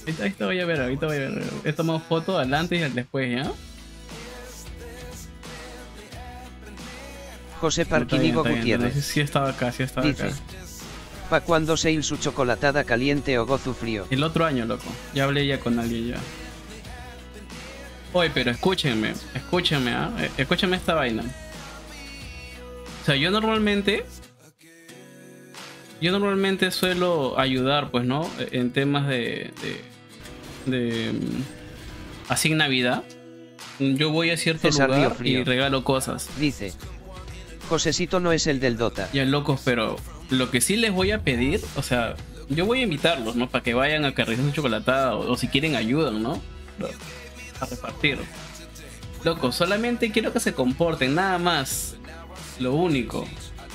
Ahorita, ahorita voy a ver, ahorita voy a ver. He tomado foto al antes y al después, ¿ya? José Parquinigo Gutiérrez. entonces Sí estaba acá, sí estaba Dice. acá. Pa' cuando se su chocolatada caliente o gozu frío. El otro año, loco. Ya hablé ya con alguien ya. Oye, pero escúchenme, escúchenme, ¿ah? Eh, Escúchenme esta vaina. O sea, yo normalmente. Yo normalmente suelo ayudar, pues, ¿no? En temas de. de. de, mm, así en Navidad. Yo voy a cierto César lugar y regalo cosas. Dice. Josecito no es el del Dota. Ya locos, pero lo que sí les voy a pedir, o sea, yo voy a invitarlos, ¿no? Para que vayan a Carrizón Chocolatada o, o si quieren ayudan, ¿no? Pero, A repartir. Loco, solamente quiero que se comporten, nada más. Lo único.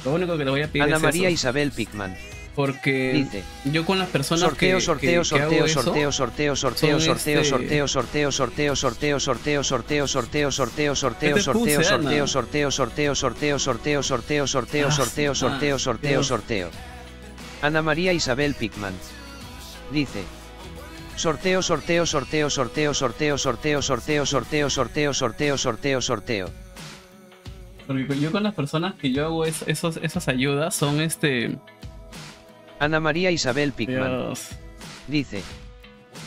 Lo único que les voy a pedir Ana es María eso. Isabel Pickman. Porque Dice. yo con las personas Sorteo, que, sorteo, que- que sorteo, eso, sorteo, sorteo, sorteo, sorteo, este- sorteo, sorteo, sorteo, sorteo, sorteo, sorteo, sorteo, sorteo, sorteo, Este sorteo, sorteo, sorteo, sorteo, sorteo, sorteo, sorteo, sorteo, Ah, sorteo, ah, sorteo, sorteo, sorteo. Ana María Isabel Pickman. Dice. Sorteo, sorteo, sorteo, sorteo, sorteo, sorteo, sorteo, sorteo, sorteo, sorteo, sorteo, sorteo. porque yo con las personas que yo hago es- esos, esas ayudas son este. Ana María Isabel Pickman. Dios. Dice.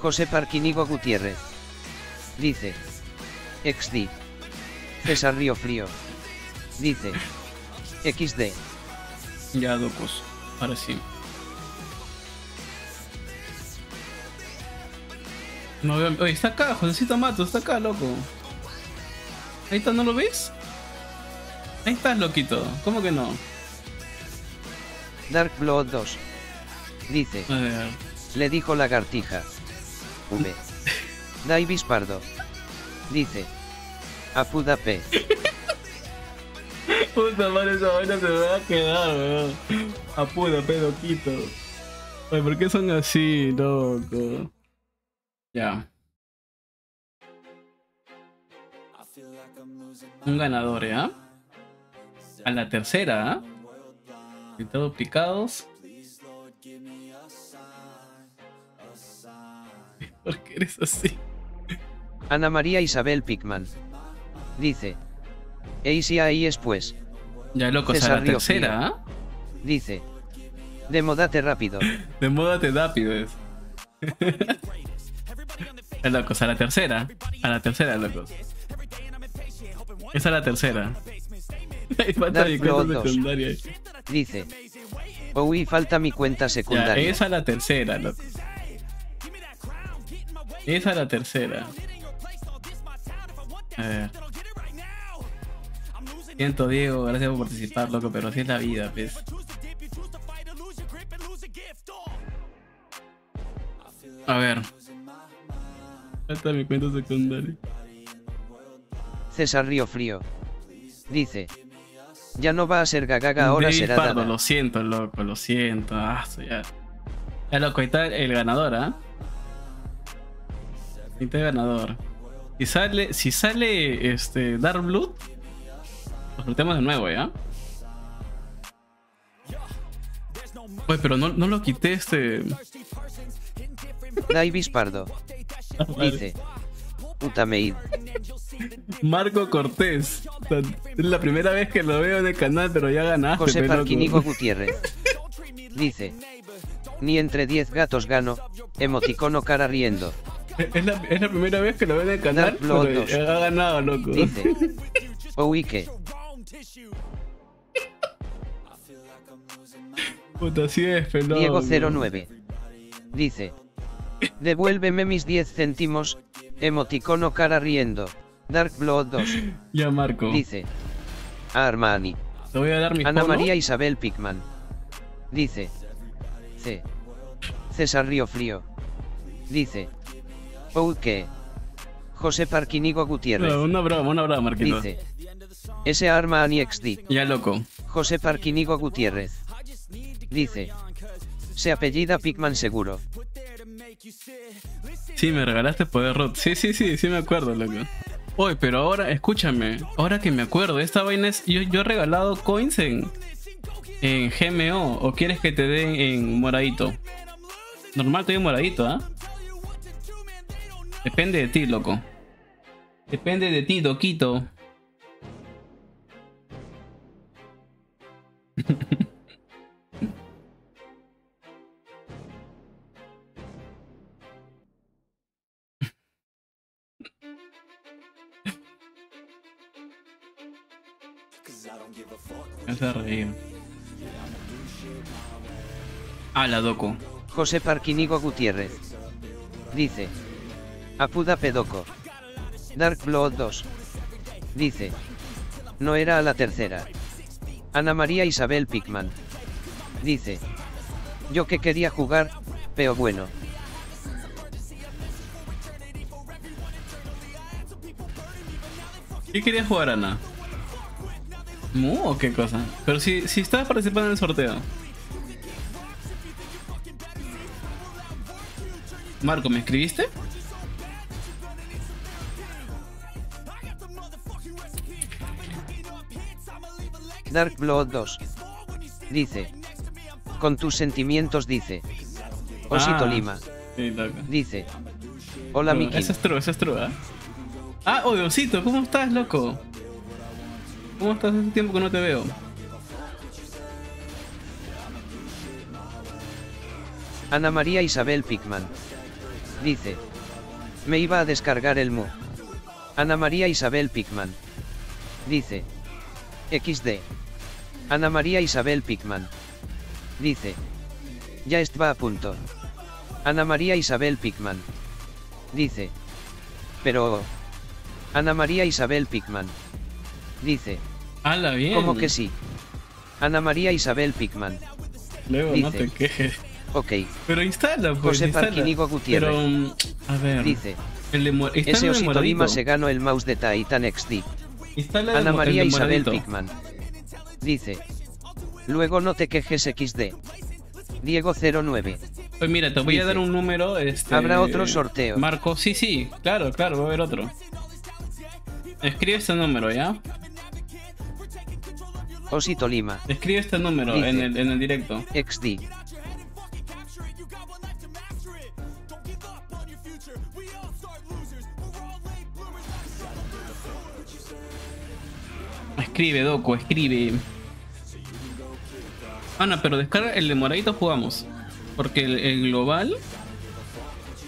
José Parquinigo Gutiérrez. Dice. XD. César Río Frío. Dice. XD. Ya, locos. Ahora sí. No veo. Oye, está acá, Josecito Mato, está acá, loco. Ahí está, ¿no lo ves? Ahí estás, loquito. ¿Cómo que no? Dark Blood 2. Dice. A ver. Le dijo lagartija. V. Davis Pardo. Dice. Apuda P. Puta madre, esa vaina se me va a quedar, weón. Apura, pedoquito. Oye, ¿por qué son así, loco? Ya. Un ganador, ¿ya? A la tercera, ¿ah? Está duplicados. ¿Por qué eres así? Ana María Isabel Pickman. Dice. Easy ahí es pues. Ya ¿ah? loco, es la tercera, ¿eh? Dice. Demódate rápido. Demódate rápido es. locos, a la tercera. A la tercera, locos. Es la tercera. Falta mi cuenta secundaria. Dice. Oh, uy, falta mi cuenta secundaria. Ya, es la tercera, loco. Esa es la tercera. A ver. Siento, Diego, gracias por participar, loco, pero así es la vida, pues. A ver. Hasta mi cuenta secundaria. César Río Frío. Dice. Ya no va a ser Gagaga, ahora será Lo siento, loco, lo siento. Ah, soy ya. Ya loco, ahí está el ganador, ¿ah? ¿eh? 20 ganador. Si sale, si sale este Dark Blood, lo sorteamos de nuevo, ¿ya? Pues, pero no, no lo quité este. Davis Pardo. Dice. Puta mail. Marco Cortés. Es la primera vez que lo veo en el canal, pero ya ganaste. José Parquinico Gutiérrez. Dice. Ni entre 10 gatos gano. Emoticono cara riendo. Es la, es la primera vez que lo veo en el canal, Dark Blood pero dos. ha ganado, loco. Dice. Uy que. Puta, sí es, pero. Diego 09. Dice. Devuélveme mis 10 céntimos. Emoticono cara riendo. Dark Blood 2. Ya, Marco. Dice. Armani. Te voy a dar mi Ana. María Isabel Pickman. Dice. C. César Río Frío. Dice. Ou que. José Parquinigo Gutiérrez. No, una broma, una broma, Marquito. Dice. S. Armani XD. Ya, loco. José Parquinigo Gutiérrez. Dice. Se apellida Pickman seguro. Sí, me regalaste poder rot. Sí, sí, sí, sí me acuerdo, loco. Oye, pero ahora, escúchame. Ahora que me acuerdo, esta vaina es. Yo, yo he regalado coins en. En GMO. ¿O quieres que te den en moradito? Normal, te doy en moradito, ¿ah? Depende de ti, loco. Depende de ti, Doquito. Me hace reír. Ah, la doco. José Parquinigo Gutiérrez. Dice. Apuda Pedoco. Dark Blood 2. Dice. No era a la tercera. Ana María Isabel Pickman. Dice. Yo que quería jugar, pero bueno. ¿Qué querías jugar, Ana? ¿Mu o qué cosa? Pero si, si estabas participando en el sorteo. Marco, ¿me escribiste? Dark Blood 2. Dice. Con tus sentimientos dice. Osito Ah, Lima. Sí. Dice. Hola Bueno, Miki. Eso es true, eso es true, ¿ah? Ah, oye, Osito, ¿cómo estás, loco? ¿Cómo estás hace tiempo que no te veo? Ana María Isabel Pickman. Dice. Me iba a descargar el mu. Ana María Isabel Pickman. Dice. XD. Ana María Isabel Pickman. Dice. Ya estaba a punto. Ana María Isabel Pickman. Dice. Pero... Ana María Isabel Pickman. Dice. Hala, bien. ¿Cómo que sí? Ana María Isabel Pickman. Luego no Dice. te quejes. Ok. Pero instala, pues. José instala. Parquinigo Gutiérrez. Pero, mm, a ver. Dice. El Ese osito. Lima se ganó el mouse de Titan XD. Ana María Isabel. Pickman. Dice. Luego no te quejes XD. Diego 09. Pues mira, te voy a dar un número. Este, Habrá otro sorteo. Marco, sí, sí, claro, claro, va a haber otro. Escribe este número, ¿ya? Osito Lima. Escribe este número Dice. en el, en el directo. XD. Escribe, Doco, escribe. Ana, pero descarga el de moradito jugamos. Porque el, el global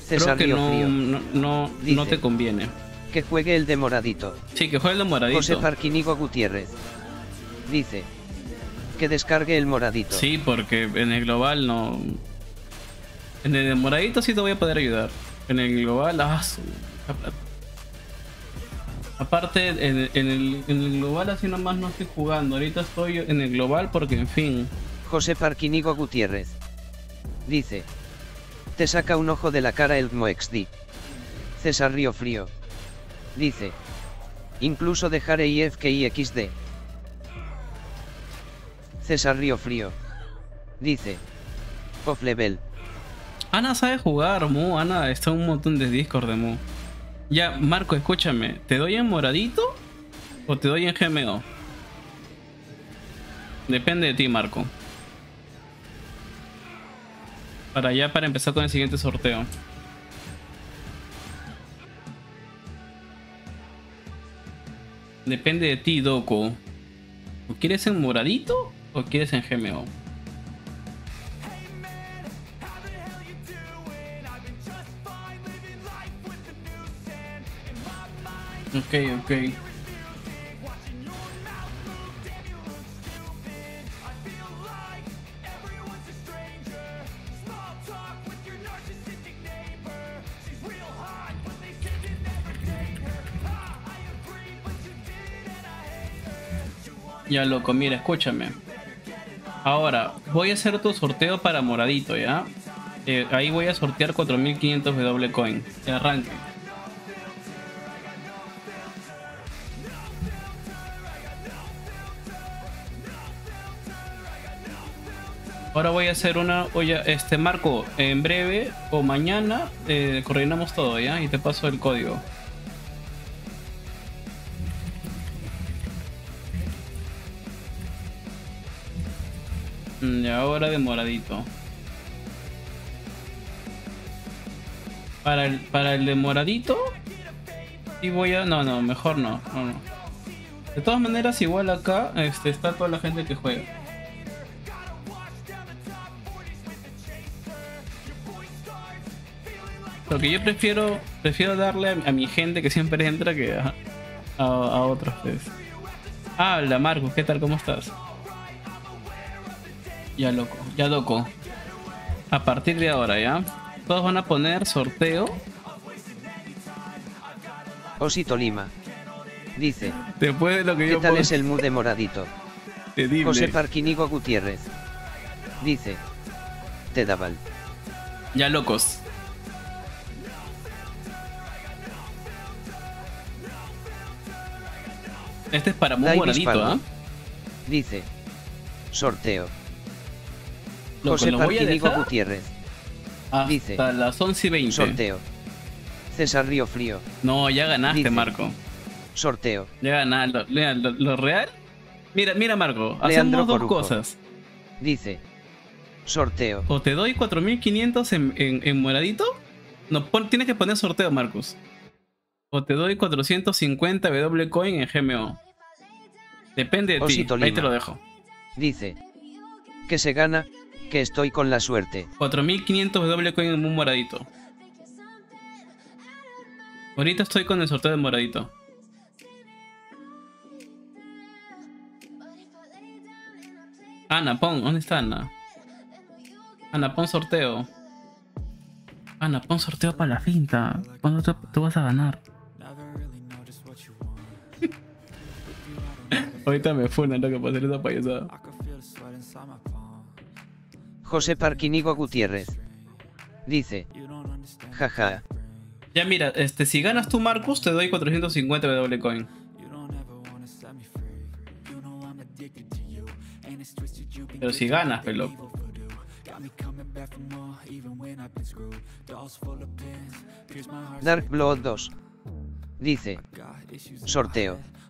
César creo que no, no, no, te conviene. Que juegue el de moradito. Sí, que juegue el de moradito. José Parquinigo Gutiérrez. Dice. Que descargue el moradito. Sí, porque en el global no. En el de moradito sí te voy a poder ayudar. En el global, ah, su- Aparte, en, en el, en el global así nomás no estoy jugando. Ahorita estoy en el global porque, en fin. José Parquinigo Gutiérrez. Dice. Te saca un ojo de la cara el XD. César Río Frío. Dice. Incluso dejar IFK y XD. César Río Frío. Dice. Off level. Ana sabe jugar, Mu. Ana está en un montón de Discord de Mu. Ya, Marco, escúchame. ¿Te doy en moradito o te doy en GMO? Depende de ti, Marco. Para ya, para empezar con el siguiente sorteo. Depende de ti, Doco. ¿O quieres en moradito o quieres en GMO? Ok, ok. Ya loco, mira, escúchame. Ahora, voy a hacer tu sorteo para moradito, ¿ya? Eh, ahí voy a sortear 4500 de doble coin. Que arranque. Ahora voy a hacer una, oye, este Marco, en breve o mañana eh, coordinamos todo, ¿ya? Y te paso el código. Mm, Y ahora de moradito. Para el, para el de moradito. Y voy a. No, no, mejor no, no. De todas maneras, igual acá este, está toda la gente que juega. Porque yo prefiero prefiero darle a, a mi gente que siempre entra que a, a, a otros. Pues. Ah, hola Marcos, ¿qué tal? ¿Cómo estás? Ya loco, ya loco. A partir de ahora, ¿ya? Todos van a poner sorteo. Osito Lima. Dice. Después de lo que ¿Qué yo tal es el mood de moradito? te dime. José Parquinigo Gutiérrez. Dice. Te daval. Ya locos. Este es para muy Palma. ¿ah? Dice. Sorteo. Loco, José Parquinigo. Gutiérrez. Hasta Dice. las 11 y 20. Sorteo. César Río Frío. No, ya ganaste, Dice. Marco. Sorteo. Ya ganaste. Lo, lo- lo real. Mira, mira, Marco. Leandro Hacemos dos cosas. Dice. Sorteo. O te doy 4500 en, en, en moradito. No, pon- tienes que poner sorteo, Marcus. O te doy 450 W coin en GMO. Depende de ti. Ahí te lo dejo. Dice. Que se gana, que estoy con la suerte. 4500 W coin en un moradito. Ahorita estoy con el sorteo de moradito. Ana, pon, ¿dónde está Ana? Ana, pon sorteo. Ana, pon sorteo para la finta. ¿Cuándo tú, tú vas a ganar? Ahorita me funan lo que para hacer esa payasada. José Parquinigo Gutiérrez. Dice. Jaja. Ya mira, este, si ganas tú Marcus, te doy 450 W coin. Pero si ganas, pelo. Dark Blood 2. Dice. Sorteo.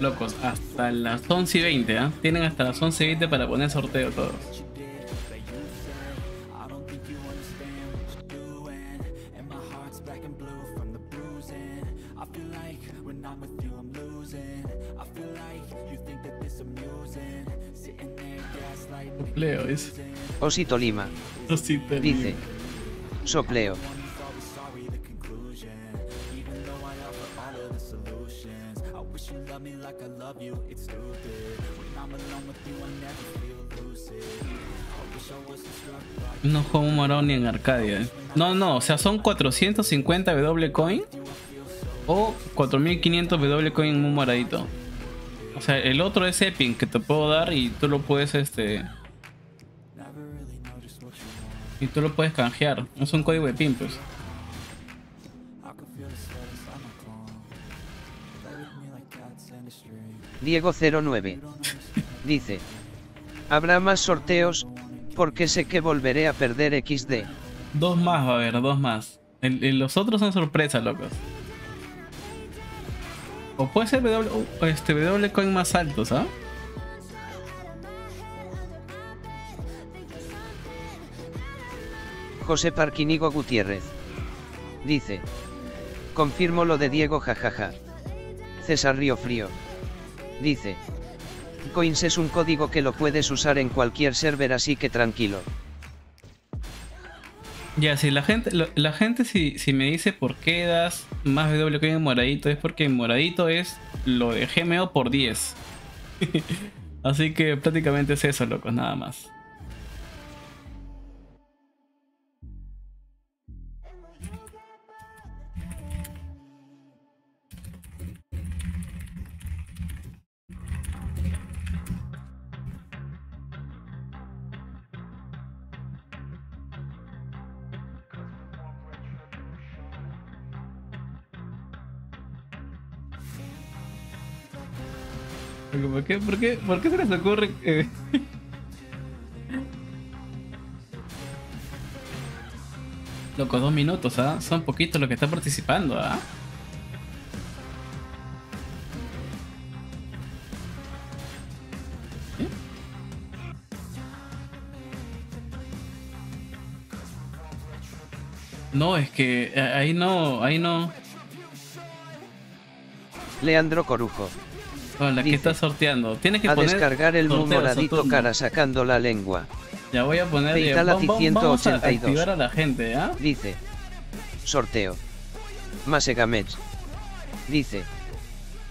Locos, hasta las 11 y 20, ¿ah? Tienen hasta las 11 y 20 para poner sorteo todos. Sopleo, dice. Osito Lima. Osito Lima. Dice. Sopleo. No juego un morado ni en Arcadia. eh. No, no, o sea, son 450 W coin o 4500 W coin en un moradito. O sea, el otro es Epic que te puedo dar y tú lo puedes este y tú lo puedes canjear. Es un código de PIN, pues. Diego 09. Dice. Habrá más sorteos, porque sé que volveré a perder XD. Dos más va a haber, dos más. El- el- los otros son sorpresas, locos. O puede ser W, o este, W coin más altos, ¿ah? José Parquinigo Gutiérrez. Dice. Confirmo lo de Diego jajaja. César Río Frío. Dice. Coins es un código que lo puedes usar en cualquier server así que tranquilo. Ya, si la gente, la gente si, si me dice por qué das más W coin en moradito, es porque en moradito es lo de GMO por 10. Así que prácticamente es eso, locos, nada más. ¿Por qué, por qué, por qué se les ocurre? eh? Loco, dos minutos, ¿ah? Son poquitos los que están participando, ¿ah? ¿Eh? No, es que eh, ahí no, ahí no. Leandro Corujo. La que está sorteando. Que a descargar el moon moradito cara sacando la lengua. Ya voy a poner... el. Eh, vamos, Vamos a la gente. ¿ah? Dice. Sorteo. Masegamets. Dice.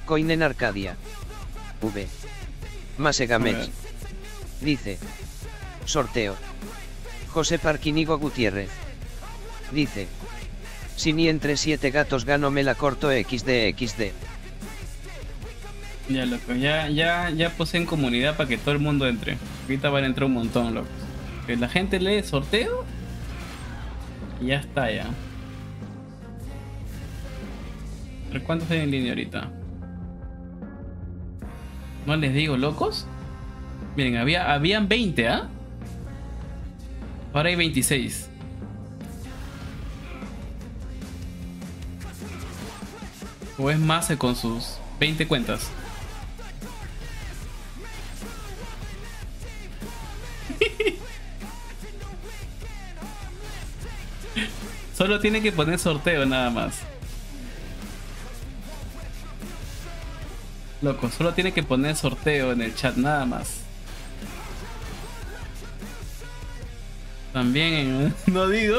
Coin en Arcadia. V. Masegamets. Dice. Sorteo. José Parquinigo Gutiérrez. Dice. Sini entre siete gatos gano me la corto XD XD. Ya, loco, ya, ya, ya puse en comunidad para que todo el mundo entre. Ahorita van a entrar un montón, loco. Que la gente lee sorteo. Y ya está, ya. ¿Pero cuántos hay en línea ahorita? No les digo, locos. Miren, había, habían 20, ¿ah? Ahora hay 26. O es más con sus 20 cuentas. Solo tiene que poner sorteo nada más. Loco, solo tiene que poner sorteo en el chat nada más. También en, no digo.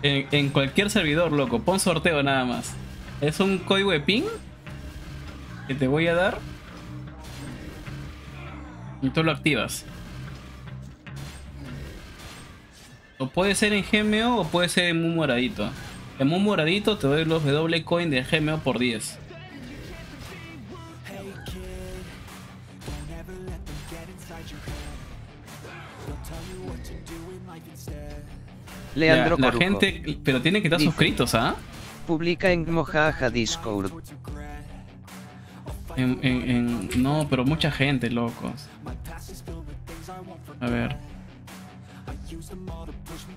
en, cualquier servidor, loco, pon sorteo nada más. Es un código de pin que te voy a dar. Y tú lo activas. Puede ser en Gemeo o puede ser en Moon Moradito. En Moon Moradito te doy los W coin de Gemeo por 10. Leandro la, la gente, pero tiene que estar Dice, suscritos, ¿ah? Publica en Mojaja Discord. En, no, pero mucha gente, locos. A ver.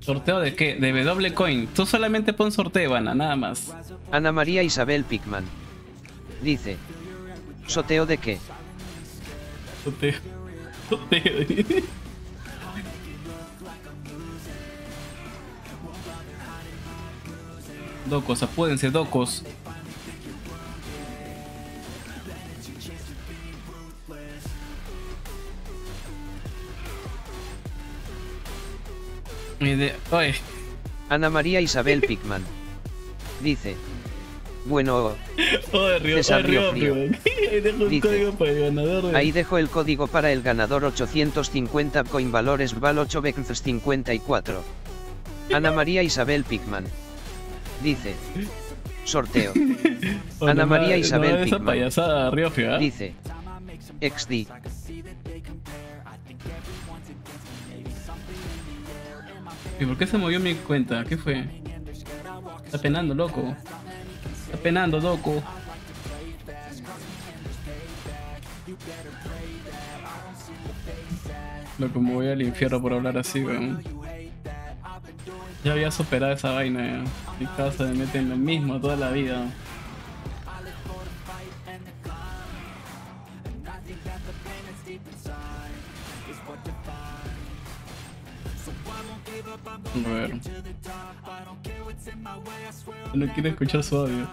¿Sorteo de qué? De W Coin. Tú solamente pon sorteo, Ana, nada más. Ana María Isabel Pickman. Dice. ¿Sorteo de qué? Sorteo. Sorteo. Docos, apúdense, docos. Ana María Isabel Pickman. Dice. Bueno, Ahí dejo el código para el ganador. 850 coin valores val 8 54. Ana María Isabel Pickman. Dice. Sorteo. Ana María Isabel Pickman. Dice. XD. ¿Y por qué se movió mi cuenta? ¿Qué fue? Está penando, loco. Está penando, loco. Loco, me voy al infierno por hablar así, weón. Ya había superado esa vaina, ya. Mi casa me mete en lo mismo toda la vida. No quiero escuchar su audio.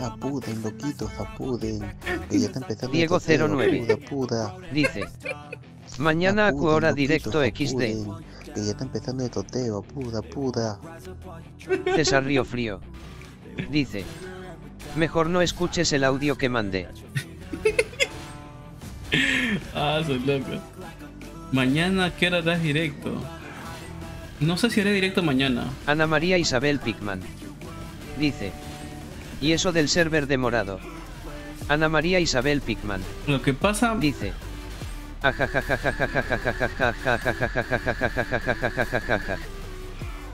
Apuden, loquitos, apuden. Que está empezando Diego 09. Apuda, apuda. Dice. Mañana apuden, hora directo XD. Apuden, que ya está empezando el toteo, apuda, apuda. César Río Frío. Dice. Mejor no escuches el audio que mandé. ah, soy loco. Mañana, ¿qué hora das directo? No sé si haré directo mañana. Ana María Isabel Pickman. Dice. Y eso del server demorado. Ana María Isabel Pickman. Lo que pasa... Dice.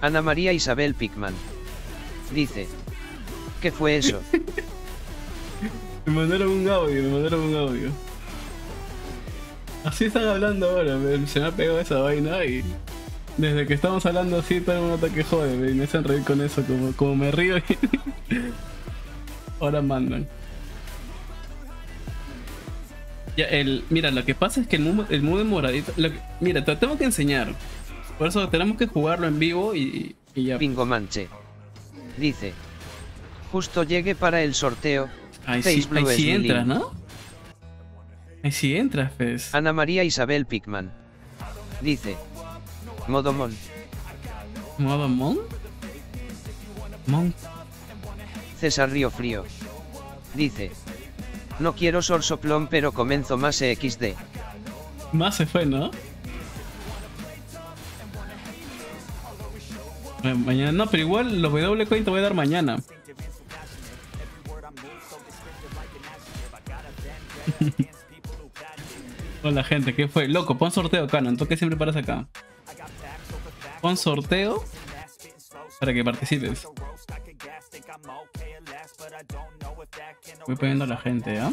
Ana María Isabel Pickman. Dice. ¿Qué fue eso? me mandaron un audio, me mandaron un audio. Así están hablando ahora, se me ha pegado esa vaina y desde que estamos hablando así todo el mundo que jode, me, me hacen reír con eso, como, como me río y ahora mandan. Ya, el, mira, lo que pasa es que el mundo, el mundo moradito, lo que- mira, te lo tengo que enseñar. Por eso tenemos que jugarlo en vivo y, y ya. Bingo Manche. Dice. Justo llegue para el sorteo. Ahí sí, ahí sí entras, ¿no? Ahí sí entras, Fez. Ana María Isabel Pickman. Dice. Modomon. ¿Modo Mon? Mon. César Río Frío. Dice. No quiero sorsoplón pero comenzo más XD. Más se fue, ¿no? Eh, Mañana, no, pero igual los W coin te voy a dar mañana. Hola gente, ¿qué fue? Loco, pon sorteo, Canon. ¿Tú qué siempre paras acá? Pon sorteo para que participes. Voy poniendo a la gente, ¿ah?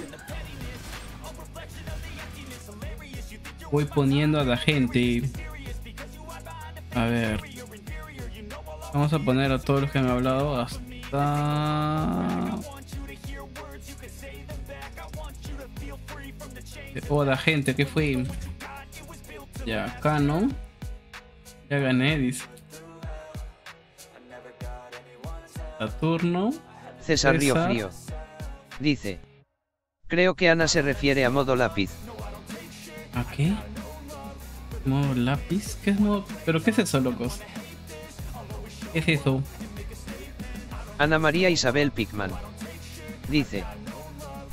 Voy poniendo a la gente. A ver. Vamos a poner a todos los que me han hablado hasta. Hola gente, ¿qué fue? Ya, acá. Ya gané, dice. Saturno. César Río. Frío. Dice. Creo que Ana se refiere a modo lápiz. ¿A qué? ¿Modo lápiz? ¿Qué es modo.? ¿Pero qué es eso, locos? ¿Qué es eso? Ana María Isabel Pickman. Dice.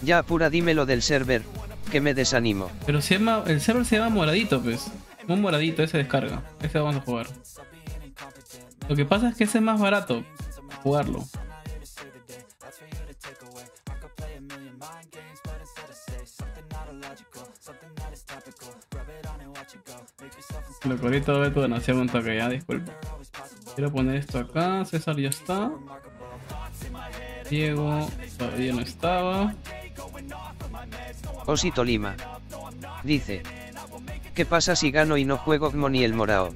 Ya apura dímelo del server, que me desanimo. Pero se llama. El server se llama moradito, pues. Un moradito, ese descarga. Ese vamos a jugar. Lo que pasa es que ese es más barato. Jugarlo. Lo ahorita ve tu donación un ya, disculpa. Quiero poner esto acá. César ya está. Diego todavía no estaba. Osito Lima. Dice. ¿Qué pasa si gano y no juego Gmo ni el Morao?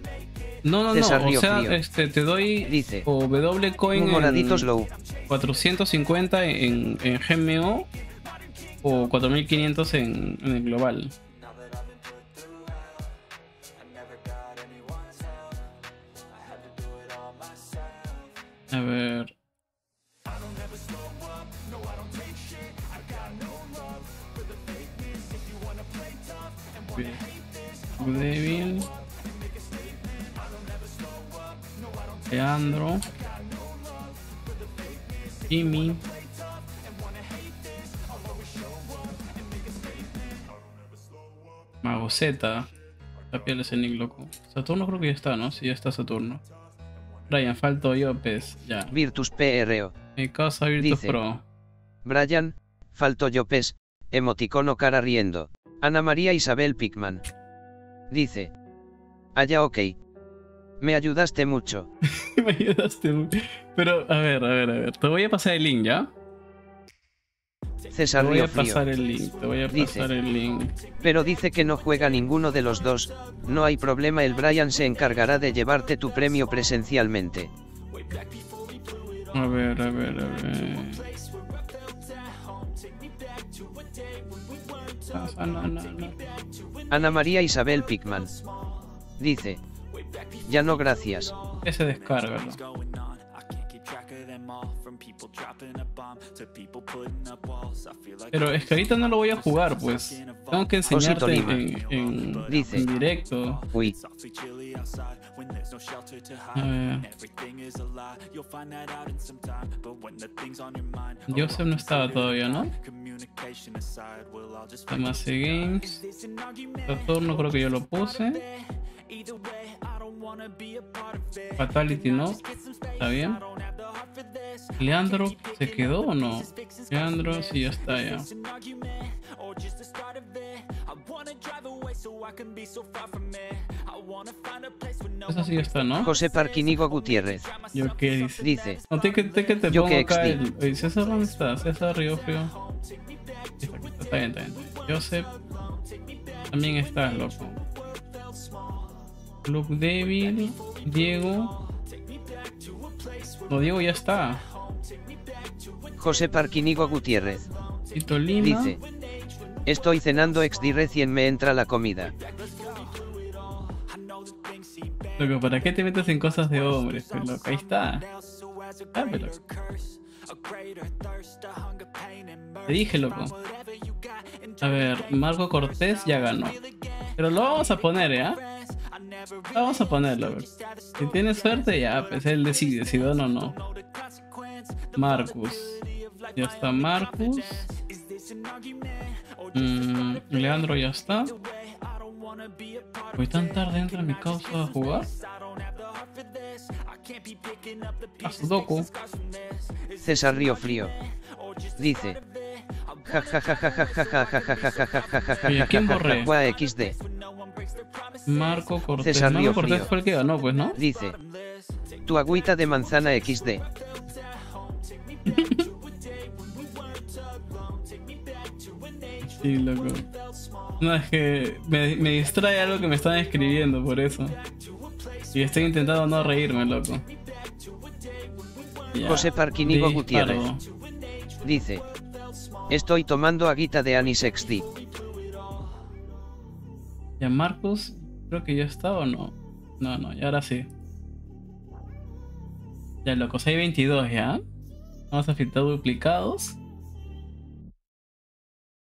No, no, César no. O sea, Frío. este, te doy Dice. o W coin Un en moradito slow. 450 en, en GMO o 4500 en, en el global. A ver. Devil. Leandro. Jimmy. Mago Z. La piel es el Nick loco. Saturno creo que ya está, ¿no? Sí, ya está Saturno. Brian, falto yo, pues. Ya. Virtus PRO. Mi casa Virtus Dice. Pro. Brian, falto Yopes, emoticono cara riendo. Ana María Isabel Pickman. Dice. Allá ok. Me ayudaste mucho. Me ayudaste mucho. Pero, a ver, a ver, a ver. Te voy a pasar el link, ¿ya? Te César voy Río a Frío. pasar el link. Te voy a Dice. pasar el link. Pero dice que no juega ninguno de los dos. No hay problema, el Brian se encargará de llevarte tu premio presencialmente. A ver, a ver, a ver. Ana María Isabel Pickman. Dice. Ya no gracias. Ese descárgalo. Pero es que ahorita no lo voy a jugar, pues. Tengo que enseñarte en, en, Dice. en directo. Uy. Joseph no estaba todavía, ¿no? Tamase Games. Saturno creo que yo lo puse. Fatality no. ¿Está bien? Leandro se quedó o no? Leandro sí ya está ya. an argument or just the start of it. I wanna drive away so I can be so far from it. I wanna find a place where no Eso sí ya está, ¿no? José Parquinigo Gutiérrez. Yo qué dice. Dice. No, te te, que te Yo pongo que acá el. Oye, César, ¿dónde está? César Río Frío. Está bien, está bien. Joseph. También está, loco. Luke Devil. Diego. No, Diego ya está. José Parquinigo Gutiérrez. Tito Lima. Dice. Estoy cenando XD recién me entra la comida. Loco, ¿para qué te metes en cosas de hombres? Loco, ahí está. Pero- Te dije, loco. A ver, Marco Cortés ya ganó. Pero lo vamos a poner, ¿ya? Vamos a ponerlo. Si tiene suerte, ya, pues él decide si don o no. Marcus. Ya está Marcus. Mm, Leandro ya está. Voy tan tarde entra mi causa a jugar. A Sudoku. César Río Frío. Dice. ¿Quién borré? XD. Marco Cortés. Cortés fue el que ganó, pues, ¿no? Dice. Tu agüita de manzana XD. No, es que me, distrae algo que me están escribiendo por eso. Y estoy intentando no reírme, loco. José Parquinigo Gutiérrez. Dice. Estoy tomando agüita de Anis XD. Ya Marcus, creo que ya está o no. No, no, y ahora sí. Ya, locos, hay 22 ya. Vamos a filtrar duplicados.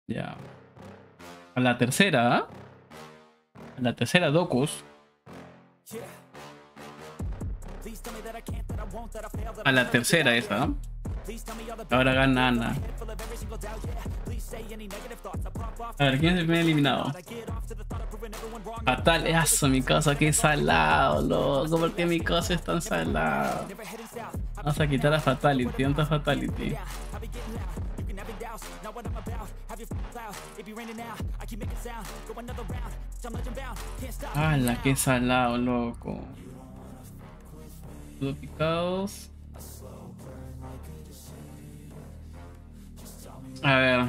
Ya. A la tercera, ¿ah? A la tercera, Docus. A la tercera esa. ¿Ah? Ahora gana Ana. A ver, ¿quién es el primer eliminado? Fatal, eso, mi casa, qué salado, loco. ¿Por qué mi casa es tan salado? Vamos a quitar a Fatality, ¿dónde está Fatality? ¡Hala, qué salado, loco! Todo A ver.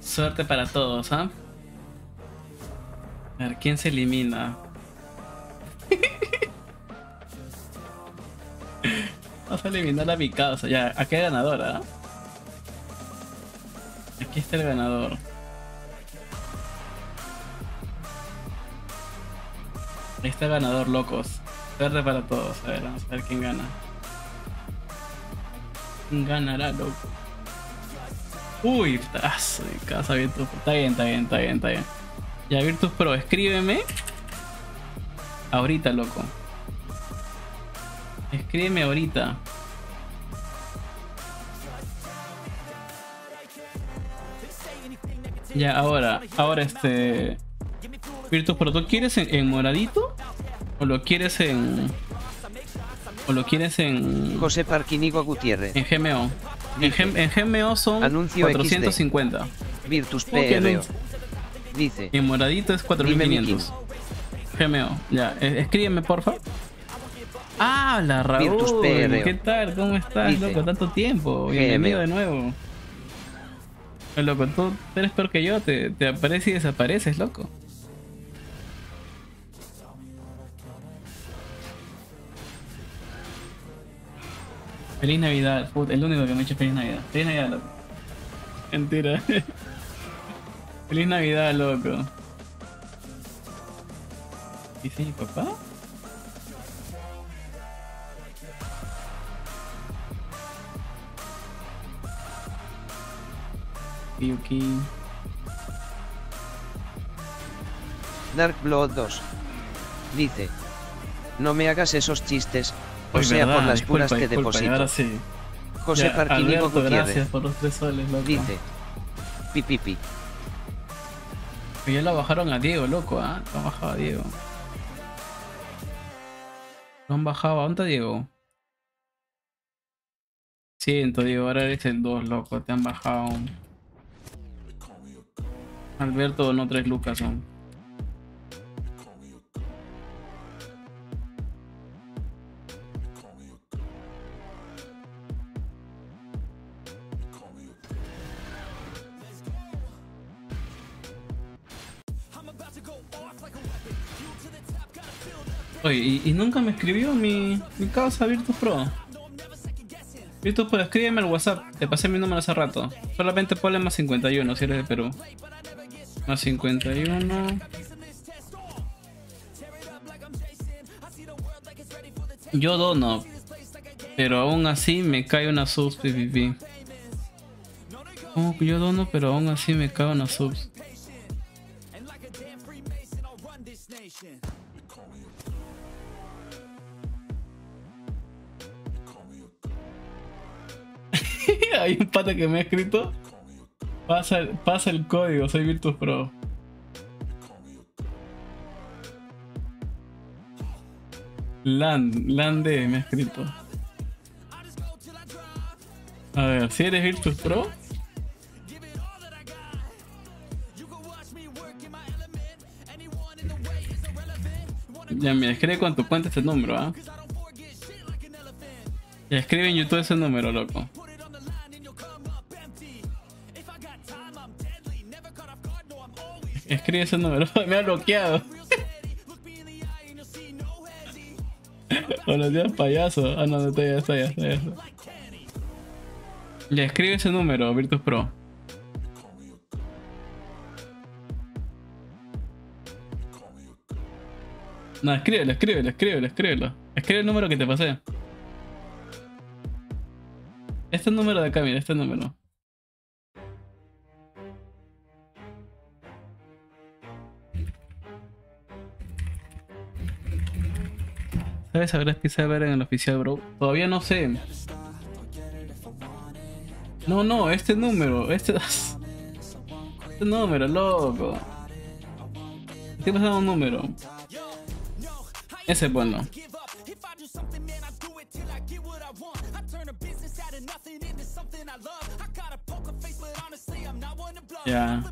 Suerte para todos, ¿ah? A ver, ¿quién se elimina? Vamos a eliminar a mi causa. Ya, aquí hay ganadora. ¿ah? Aquí está el ganador. Ahí está el ganador, locos. Suerte para todos. A ver, vamos a ver quién gana. ¿Quién ganará, loco? Uy, de casa Virtus. Está bien, está bien, está bien, está bien. Ya, Virtus Pro, escríbeme. Ahorita, loco. Escríbeme ahorita. Ya, ahora, ahora este. Virtus Pro, ¿tú quieres en, en moradito? ¿O lo quieres en. ¿O lo quieres en. José Parquinigo Gutiérrez. En GMO? En, Gem- en GMO son Anuncio 450. Virtus ¿Cómo que PRO. Dice. Y en moradito es Dime, Miki. 4500. GMO. Ya, eh, escríbeme, porfa. Ah, la Raúl. Virtus PRO. ¿Qué tal? ¿Cómo estás, Dice. loco? Tanto tiempo. GMO. Bienvenido de nuevo. Loco, tú eres peor que yo. Te, te apareces y desapareces, loco. Feliz Navidad. El único que me ha hecho Feliz Navidad. Feliz Navidad, loco. Mentira. Feliz Navidad, loco. ¿Dice mi papá? Yuki. Dark Blood 2. Dice. No me hagas esos chistes. O Uy, sea, verdad, por las disculpa, puras que disculpa, deposito. Sí. José Ya, Parquinigo Alberto, Gutiérrez. gracias por los tres soles, loco. Dice. Pipipi. Que ya lo bajaron a Diego, loco, ¿ah? Lo han bajado a Diego. Lo han bajado. ¿A dónde está Diego? Siento, Diego, ahora eres el 2, loco. Te han bajado. Alberto, no tres lucas son. Oye, y, nunca me escribió mi, mi causa Virtus Pro. Virtus Pro, escríbeme al WhatsApp. Te pasé mi número hace rato. Solamente ponle más 51 si eres de Perú. Más 51. Yo dono. Pero aún así me cae una subs PvP. Yo dono, pero aún así me cae una subs. Hay un pata que me ha escrito. Pasa, el- pasa el código, soy Virtus Pro. Land, Lande me ha escrito. A ver, si eres Virtus Pro. Ya, mira, escribe tu cuenta este número, ¿ah? Ya, escribe en YouTube ese número, loco. Escribe ese número. Me ha bloqueado. Buenos días, payaso. Ah, no, no está ya, está ya, está ya. Ya, escribe ese número, Virtus Pro. No, escríbelo, escríbelo, escríbelo, escríbelo. Escribe el número que te pasé. Este número de acá, mira, este número. ¿Sabes? Empieza a ver en el oficial, bro. Todavía no sé. No, no, este número. Este. Este número, loco. Estoy pasando un número. Ese es bueno. Ya.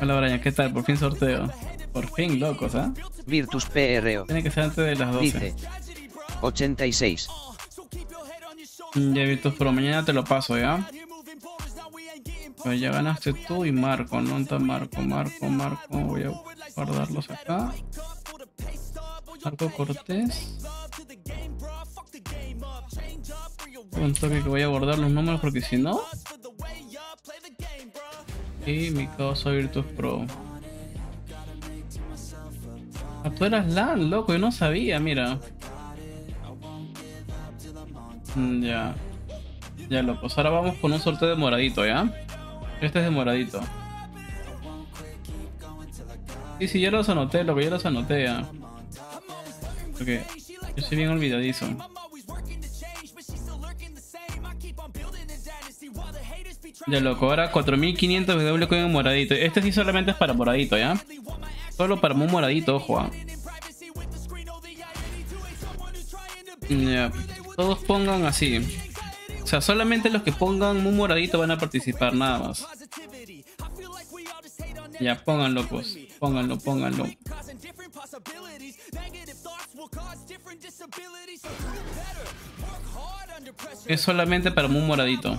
Hola Brian, ¿qué tal? Por fin sorteo. Por fin, locos, ¿ah? Virtus PRO. Tiene que ser antes de las 12. Dice. 86. Mm, Ya Virtus Pro, mañana te lo paso, ¿ya? Pues ya ganaste tú y Marco, ¿no? Está Marco, Marco, Marco. Voy a guardarlos acá. Marco Cortés. Un toque que voy a guardar los números porque si no. Y mi causa Virtus Pro. Ah, tú eras LAN, loco, yo no sabía, mira. Mm, Ya. Ya, loco. Ahora vamos con un sorteo de moradito, ¿ya? Este es de moradito. Sí, sí, ya los anoté, loco, ya los anoté, ya. Porque yo soy bien olvidadizo. Ya, loco, ahora 4500 W con moradito. Este sí solamente es para moradito, ¿ya? Solo para un moradito, ojo, ¿ah? Ya, todos pongan así. O sea, solamente los que pongan un moradito van a participar, nada más. Ya, pónganlo, pues. Pónganlo, pónganlo. Es solamente para un moradito.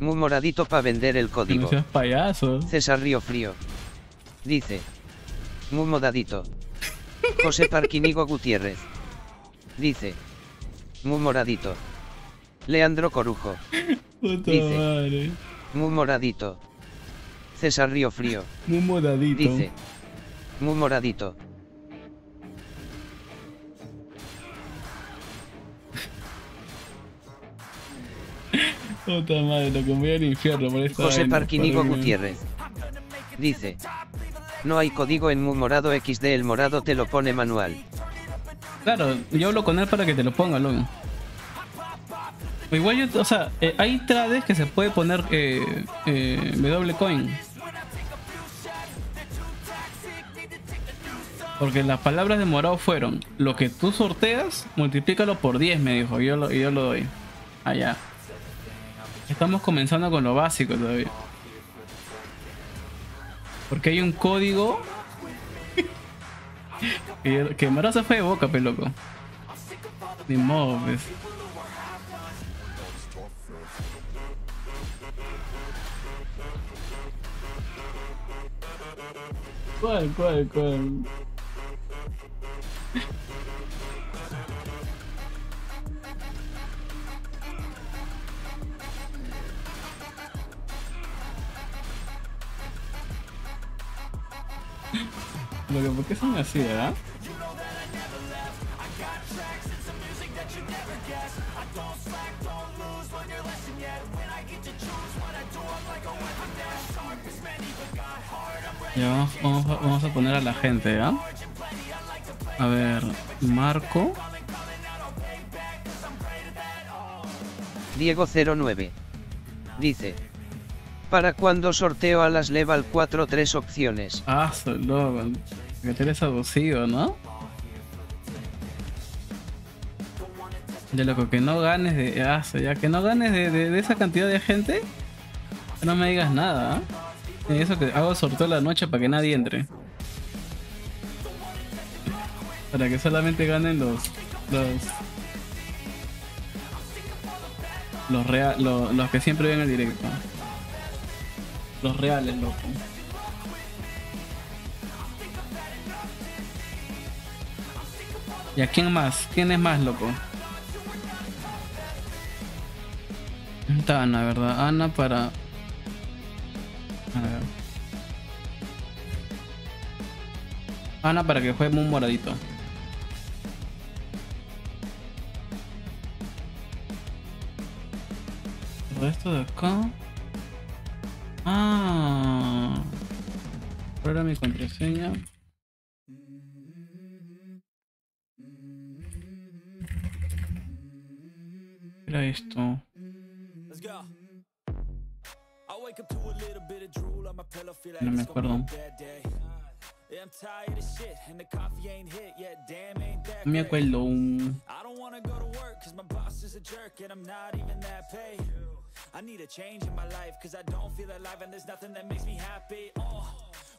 Muy moradito para vender el Que no código. seas payaso. César Río Frío. Dice. Muy modadito. José Parquinigo Gutiérrez. Dice. Muy moradito. Leandro Corujo. Puta Dice. madre. Muy moradito. César Río Frío. Muy moradito. Dice. Muy moradito. Puta madre, lo que me voy al infierno por esta José por- Gutiérrez. Dice. No hay código en morado XD, el morado te lo pone manual. Claro, yo hablo con él para que te lo ponga, loco. O Igual yo, o sea, eh, hay trades que se puede poner eh, eh, W coin. Porque las palabras de morado fueron, lo que tú sorteas, multiplícalo por 10, me dijo, yo lo, y yo lo doy. Allá. Estamos comenzando con lo básico todavía. Porque hay un código Que, que Mara se fue de boca, pe loco. Ni modo, pues. ¿Cuál, cuál, cuál? Lo que, ¿por qué son así, verdad? Ya vamos, vamos, a- vamos a poner a la gente, ¿ya? A ver, Marco. Diego09. Dice. ¿Para cuando sorteo a las Level 4 tres opciones? Ah. Que tú eres abusivo, ¿no? Ya loco, que no ganes de. Ah, ya que no ganes de, esa cantidad de gente. No me digas nada. Y eso que hago sorteo la noche para que nadie entre. Para que solamente ganen los. los. Los, rea- lo- los que siempre ven el directo. Los reales, loco. ¿Y a quién más? ¿Quién es más, loco? Está Ana, ¿verdad? Ana para... A ver. Ana para que juegue un moradito. Todo esto de acá. Ah. ¿Cuál era mi contraseña? ¿Qué Era esto. No me acuerdo. No me acuerdo. I need a change in my life, cause I don't feel alive, and there's nothing that makes me happy. Oh,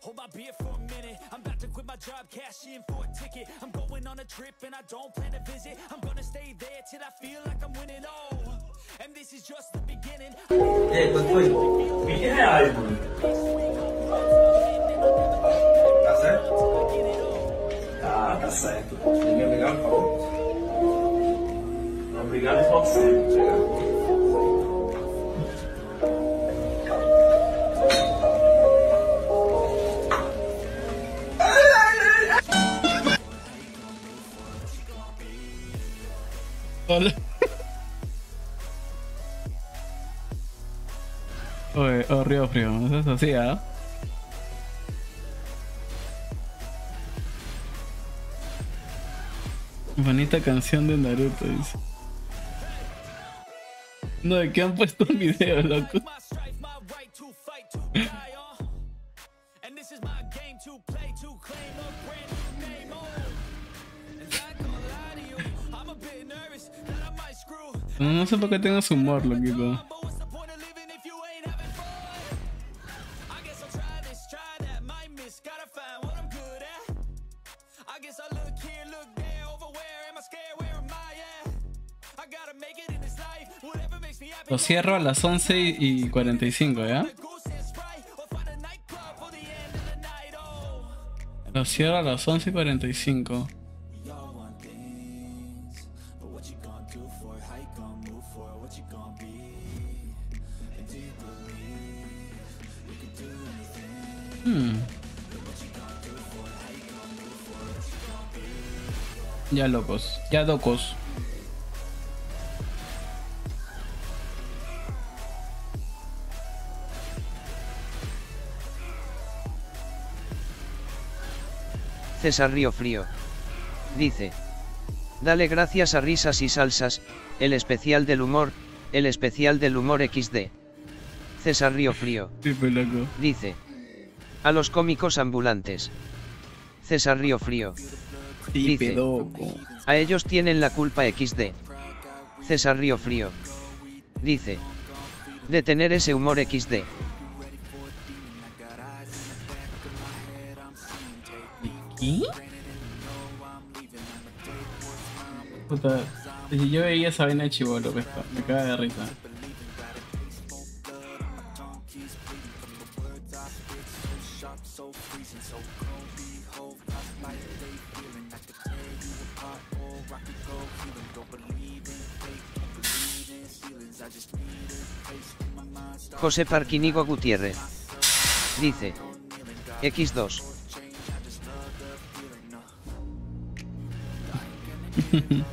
hold my beer for a minute. I'm about to quit my job, cash in for a ticket. I'm going on a trip, and I don't plan to visit. I'm gonna stay there till I feel like I'm winning. Oh, and this is just the beginning. Eh, quanto foi? 20 reais, mano. Tá certo? Ah, tá certo. Ninguém favor. Obrigado ser. Obrigado. Hola. Oye, oh, Río Frío, eso es así, ¿ah? Bonita canción de Naruto, dice. No, de que han puesto un video, loco. Mm, no sé por qué tengo su humor, loquito. Lo cierro a las 11 y 45, ¿ya? Lo cierro a las 11 y 45. Ya locos, ya locos. César Río Frío. Dice. Dale gracias a risas y salsas, el especial del humor, el especial del humor XD. César Río Frío. Dice. A los cómicos ambulantes. César Río Frío. Dice. A ellos tienen la culpa XD. César Río Frío. Dice. De tener ese humor XD. ¿Y? Puta, si yo veía esa vaina de chivolo, me caga de risa. José Parquinigo Gutiérrez. Dice. X2.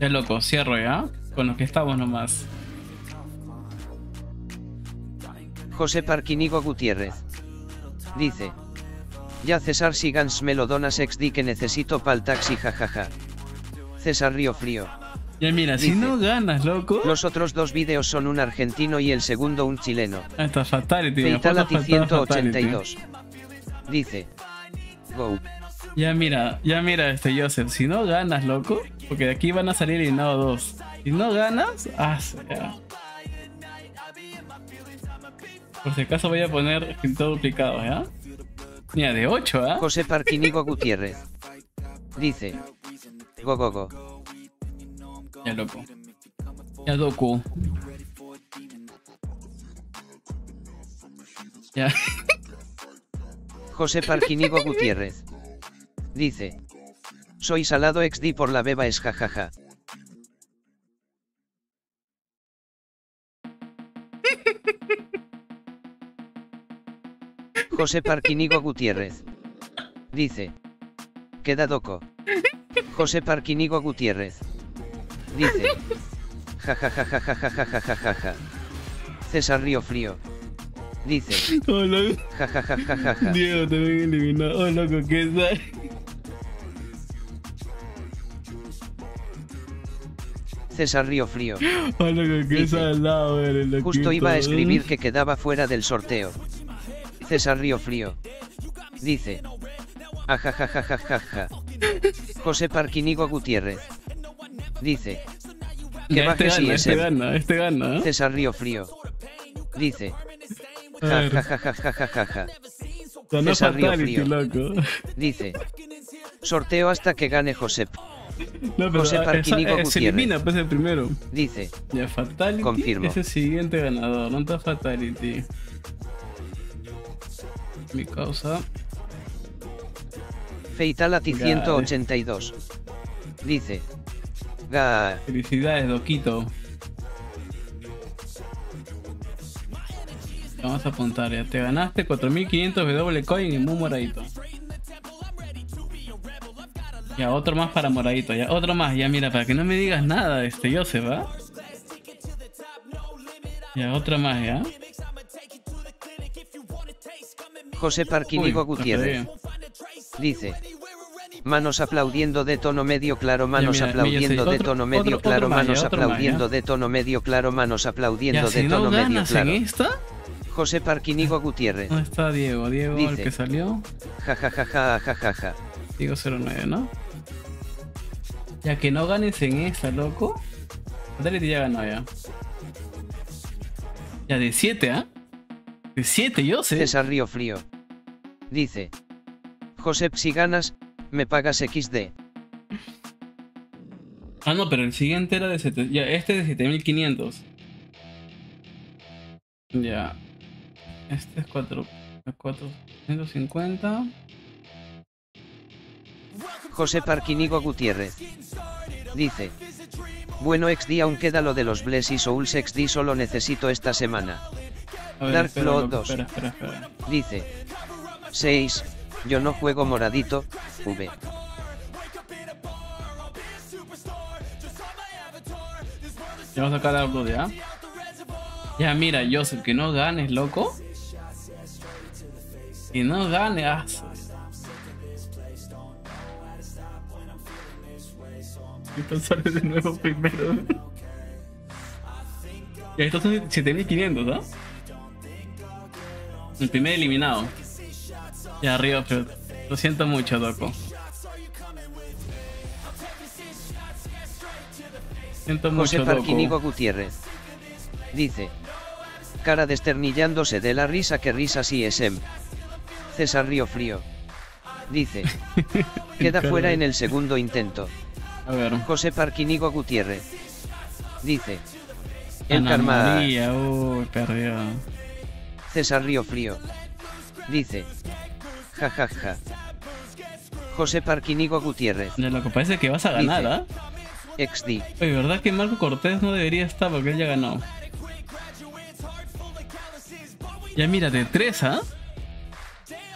Ya loco, cierro ya. Con los que estamos nomás. José Parquinigo Gutiérrez. Dice. Ya César Sigans me lo donas XD que necesito pa'l taxi jajaja. César Río Frío. Ya mira, si no ganas, loco. Los otros dos vídeos son un argentino y el segundo un chileno. Ah, está Fatality. Fatality faltar Fatality. 182. Dice. Go. Ya mira, ya mira este Joseph, si no ganas, loco, porque de aquí van a salir eliminados dos. Si no ganas, ah, ya. Por si acaso voy a poner todo duplicado, ¿ya? Mira, de 8, ¿ah? José Parquinigo Gutiérrez. Dice. Go go go. Ya loco. Ya Doku. Ya. José Parquinigo Gutiérrez. Dice. Soy salado XD por la beba es jajaja. José Parquinigo Gutiérrez. Dice. Queda doco. José Parquinigo Gutiérrez. Dice. Jajajajajajajajajaja. César Río Frío. Dice. Oh, loco. Jajajajajaja. Diego también eliminado. Oh, loco, ¿qué? César Río Frío. Oh, loco, qué Dice. Justo iba a escribir que quedaba fuera del sorteo. César Río Frío. Dice. Ajajajajajaja. José Parquinigo Gutiérrez. Dice. Que este gana, este ISM. gana, este gana. ¿eh? César Río Frío. Dice. A ver, Jajajajajajaja. ganó César Río Frío. loco. Dice. Sorteo hasta que gane Josep. No, pero José Parquinigo eh, se Gutiérrez. elimina pues el primero. Dice. Ya Fatality Confirmo. es el siguiente ganador, no está Fatality. Mi causa. Gane. 182. Dice. Felicidades, Doquito. Vamos a apuntar ya. Te ganaste 4500 W coin en un moradito. Ya, otro más para moradito. Ya, otro más. Ya, mira, para que no me digas nada, este Joseph, ¿va? Ya, otro más, ya. José Parquinigo Uy, Gutiérrez. Dice. Manos aplaudiendo de tono medio claro, manos aplaudiendo de tono medio claro, manos aplaudiendo de tono medio claro, manos aplaudiendo de tono medio ganas claro. en esta, José Parquinigo Gutiérrez. ¿dónde está Diego? Diego, el que salió. Jajajaja, jajaja. Diego 09, ¿no? Ya que no ganes en esta, loco. Fatality ya ganó ya. Ya de 7, ¿ah? De 7, yo sé. César Río Frío. Dice. Josep, si ganas, me pagas XD. Ah, no, pero el siguiente era de 7. Ya, este es de 7500. Ya. Este es 4. 450. José Parquinigo Gutiérrez. Dice. Bueno XD aún queda lo de los Bless y Souls XD solo necesito esta semana. Ver, Dark espera, Flow loco, 2. Espera, espera, espera. Dice. 6. Yo no juego moradito, V. Ya vamos a sacar algo de A. Ya, mira, Joseph, que no ganes, loco. Que no ganes. Esto sale de nuevo primero. Ya, estos son 7500, ¿ah? El primer eliminado. Ya, arriba, pero lo siento mucho, loco. Siento José mucho, Parquinigo loco. Gutiérrez. Dice. Cara desternillándose de la risa que risa sí es em. César Río Frío. Dice. Queda fuera en el segundo intento. A ver. José Parquinigo Gutiérrez. Dice. El Ana karma. María. César Río Frío. Dice. Ja ja ja. José Parquinigo Gutiérrez. Ya lo que parece que vas a ganar. ¿ah? XD. Oye, ¿verdad que Marco Cortés no debería estar porque él ya ganó? Ya mira, de tres, ¿ah?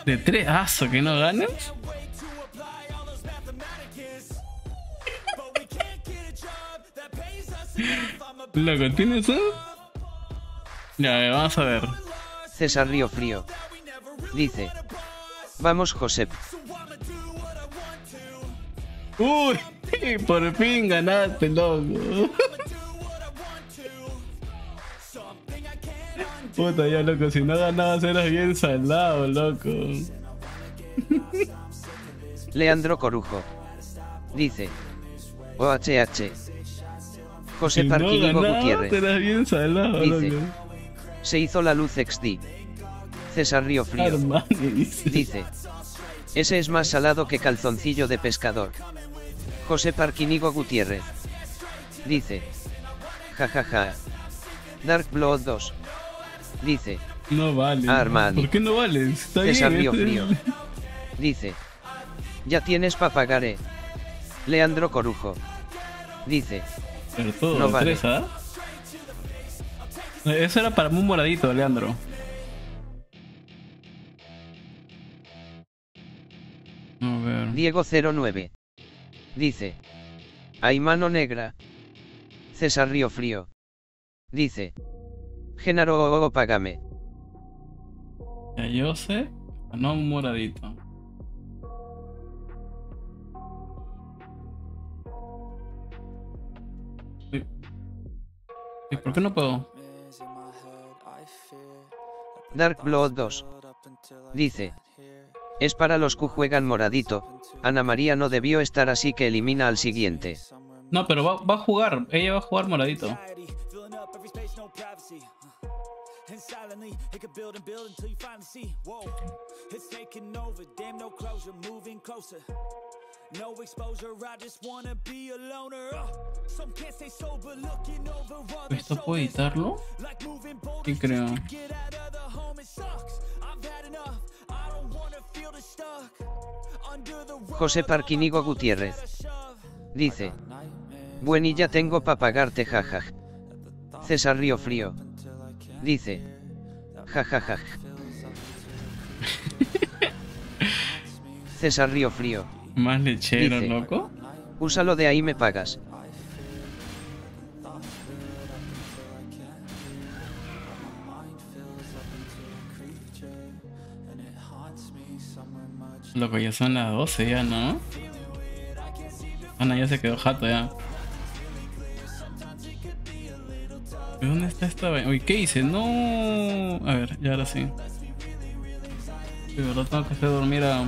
De tres, aso, que no ganes. Loco, ¿tienes un? Ya, a ver, vamos a ver. César Río Frío. Dice. Vamos Josep. Uy, por fin ganaste, loco. Puta, ya, loco, si no ganabas eras bien salado, loco. Leandro Corujo. Dice. OHH. José Si no Gutiérrez. eras bien salado, Dice. loco. Se hizo la luz XD. César Río Frío. Dice. Ese es más salado que calzoncillo de pescador. José Parquinigo Gutiérrez. Dice. Ja ja ja. Dark Blood 2. Dice. No vale. Armani. ¿Por qué no vale? Está César bien. Río este- Frío. Dice. Ya tienes pa' pagar, eh. Leandro Corujo. Dice. Pero todo, No vale. tres, ¿ah? Eso era para un moradito, Leandro. A ver. Diego 09. Dice. Hay mano negra. César Río Frío. Dice. Genaro págame. Ya yo sé. No un moradito. ¿Y por qué no puedo? Dark Blood 2. Dice. Es para los que juegan moradito. Ana María no debió estar así que elimina al siguiente. No, pero va, a jugar. Ella va a jugar moradito. No exposure, I just wanna be a loner. Some can't stay sober, looking over ¿Esto puedo shoulders. editarlo? Like moving Sí, boulders creo. just to get out of the home, it sucks. I've had enough, I don't wanna feel the stuck. Under the rug, José Parquinigo Gutiérrez. Dice. Buen y ya tengo pa' pagarte jajaj. César Río Frío. Dice. Jajajaj. César Río Frío. Más lechero, Dice. loco. Úsalo de ahí me pagas. Loco, ya son las 12 ya, ¿no? Ana ya se quedó jato ya. ¿De dónde está esta vaina? Uy, ¿qué hice? No. A ver, ya ahora sí. De verdad tengo que hacer dormir a.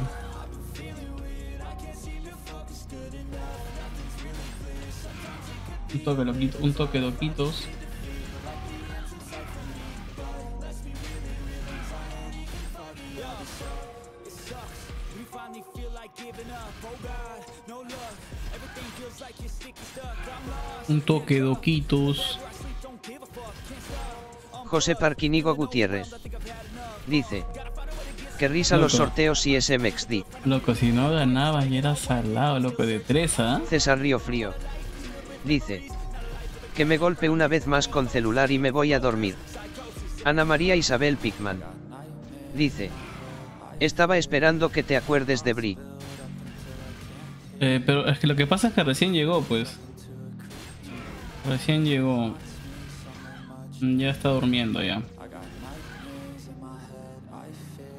Un toque loquito, un toque loquitos. Un toque stop. José Parquinigo Gutiérrez. Dice. Que risa los sorteos y SMXD. Loco, si no ganabas y eras salado, loco, de tres, ¿ah? César Río Frío. Dice. Que me golpe una vez más con celular y me voy a dormir. Ana María Isabel Pigman. Dice. Estaba esperando que te acuerdes de Bri. Eh, pero es que lo que pasa es que recién llegó, pues. Recién llegó. Mm, Ya está durmiendo ya.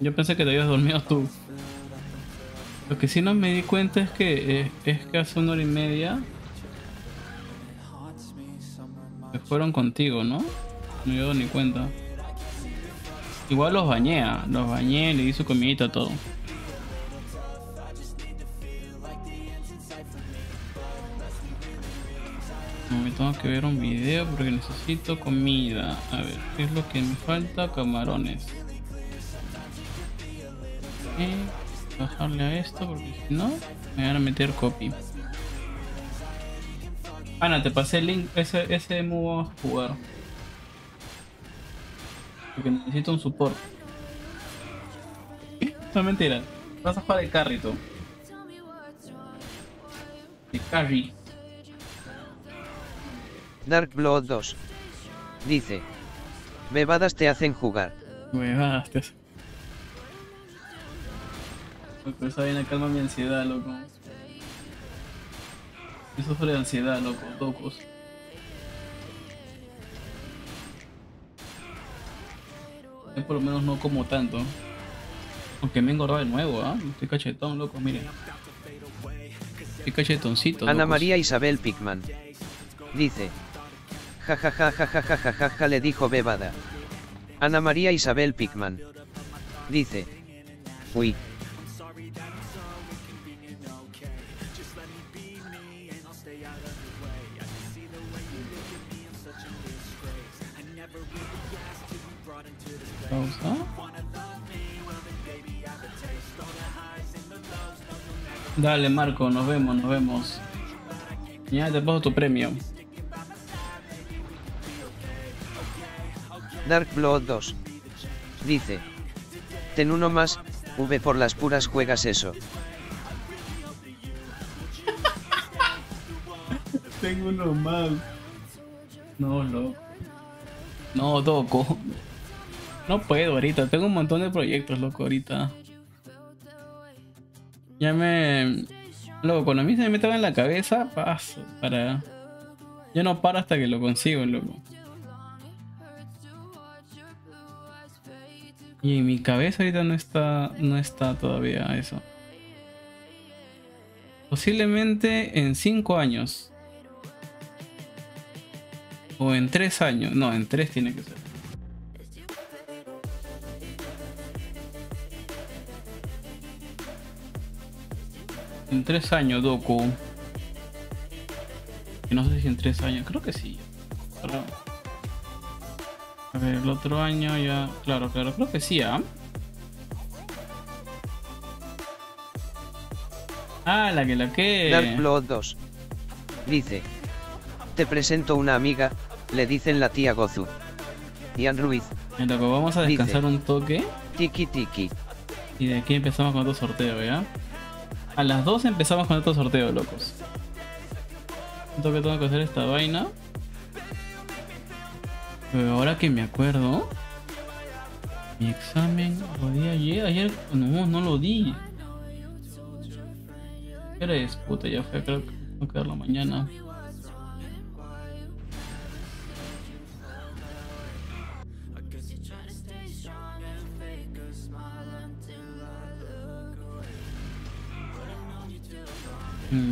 Yo pensé que te habías dormido tú. Lo que sí no me di cuenta es que eh, es que hace una hora y media se fueron contigo, ¿no? No me dado ni cuenta. Igual los bañé, ah, los bañé, le di su comidita, todo. Me tengo que ver un video porque necesito comida. A ver, ¿qué es lo que me falta? Camarones. Eh, Bajarle a esto porque si no me van a meter copy. Ana, te pasé el link, ese, ese vamos a jugar. Porque necesito un support. No mentira. Vas a jugar de carry tú. De carry. Dark Blood 2. Dice. Bebadas te hacen jugar. Huevadas, te hace- Loco, esa vaina calma mi ansiedad, loco. Yo sufro de ansiedad, loco, locos. Yo por lo menos no como tanto. Aunque me he engordado de nuevo, ¿ah? Estoy cachetón, loco, miren. Estoy cachetoncito. Ana locos. María Isabel Pickman. Dice. Ja ja ja ja ja ja ja ja ja le dijo Bebada. Ana María Isabel Pickman. Dice. Uy. Pausa. Dale, Marco, nos vemos, nos vemos. Ya te paso tu premio. Dark Blood 2. Dice. Ten uno más, V por las puras juegas eso. Tengo uno más. No, loco. No, loco. No puedo ahorita. Tengo un montón de proyectos, loco, ahorita. Ya me... Loco, cuando a mí se me metaba en la cabeza, paso para... Yo no paro hasta que lo consigo, loco. Y en mi cabeza ahorita no está, no está todavía eso. Posiblemente en 5 años. O en 3 años. No, en 3 tiene que ser. En 3 años, Doku. Y no sé si en 3 años, creo que sí. Pero- A ver, el otro año ya. Claro, claro, creo que sí, ¿ah? Ah, la que la que. Dark Blood 2. Dice. Te presento una amiga, le dicen la tía Gozu. Ian Ruiz, vamos a Dice. descansar un toque. tiki tiki. Y de aquí empezamos con otro sorteo, ¿ya? A las 2 empezamos con otro sorteo, locos. Que tengo que hacer esta vaina. Pero ahora que me acuerdo. Mi examen lo di ayer. Ayer. No, no lo di. ¿Qué eres? Puta, ya fue, creo que tengo que darlo mañana.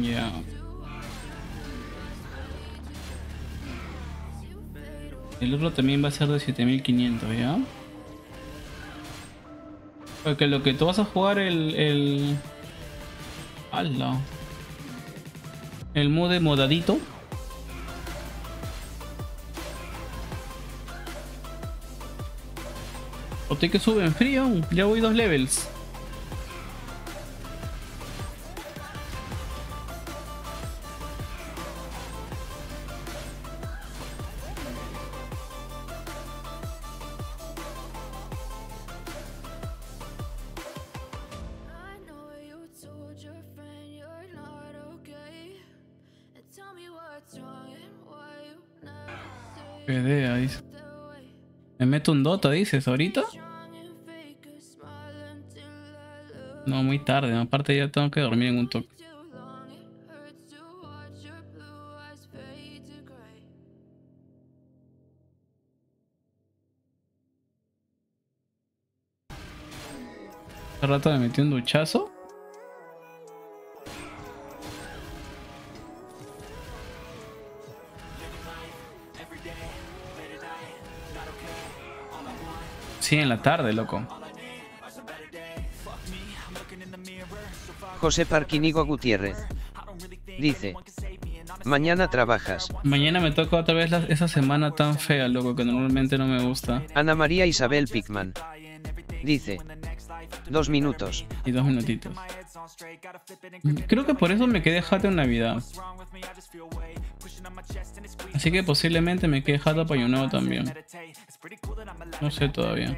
Ya. El otro también va a ser de 7500, ¿ya? Porque lo que tú vas a jugar el... el... ¡Hala! El modo modadito. O te que sube en frío, ya voy dos levels. Mete un doto, dices, ahorita. No, muy tarde. Aparte yo tengo que dormir en un toque. Hace rato me metí un duchazo. En la tarde, loco. José Parquinigo Gutiérrez. Dice. Mañana trabajas. Mañana me toca otra vez la- esa semana tan fea, loco, que normalmente no me gusta. Ana María Isabel Pickman. Dice. Dos minutos. y dos minutitos. Creo que por eso me quedé jato en Navidad. Así que posiblemente me quede jato para Año Nuevo también. No sé todavía.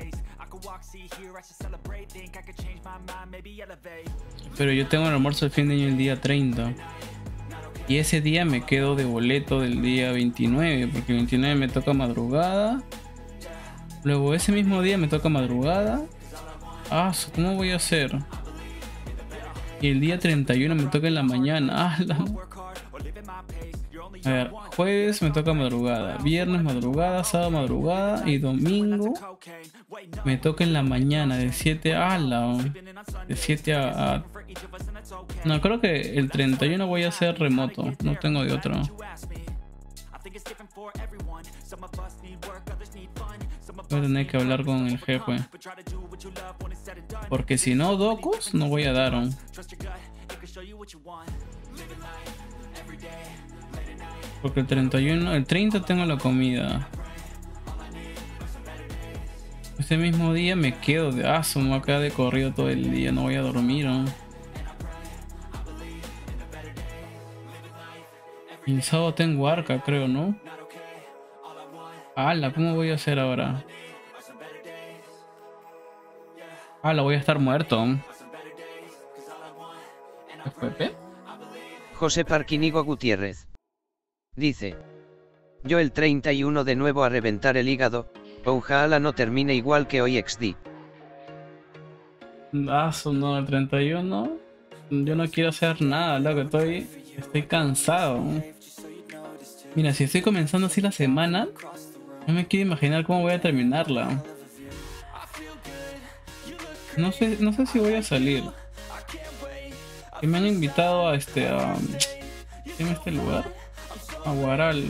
Pero yo tengo el almuerzo de fin de año el día 30. Y ese día me quedo de boleto del día 29, porque el 29 me toca madrugada. Luego ese mismo día me toca madrugada. Ah, ¿cómo voy a hacer? Y el día 31 me toca en la mañana. Ah, la- A ver, jueves me toca madrugada, viernes madrugada, sábado madrugada y domingo me toca en la mañana de 7 a la de 7 a, No, creo que el 31 voy a hacer remoto, no tengo de otro. Voy a tener que hablar con el jefe. Porque si no, docos no voy a dar. ¿no? Porque el 31, el 30 tengo la comida. Ese mismo día me quedo de aso, me voy a quedar de corrido todo el día, no voy a dormir. ¿no? El sábado tengo arca, creo, ¿no? Ala, ¿cómo voy a hacer ahora? Ala, voy a estar muerto. ¿Es Pepe? José Parquinigo Gutiérrez. Dice. Yo el 31 de nuevo a reventar el hígado, ojalá no termine igual que hoy XD. Ah, no, el 31. Yo no quiero hacer nada, loco. Estoy, estoy cansado. Mira, si estoy comenzando así la semana, no me quiero imaginar cómo voy a terminarla. No sé, no sé si voy a salir. Que me han invitado a este a. ¿qué se llama este lugar? A Guaral.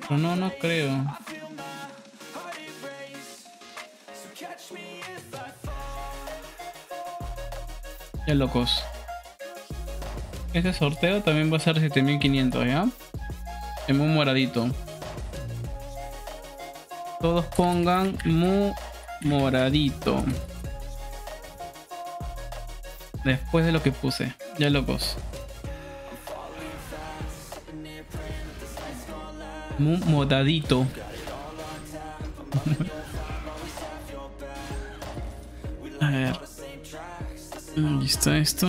Pero no, no creo. Ya locos. Este sorteo también va a ser 7500, ¿ya? En un moradito. Todos pongan mu moradito. Después de lo que puse. Ya locos. Mu moradito. A ver. Ahí está esto.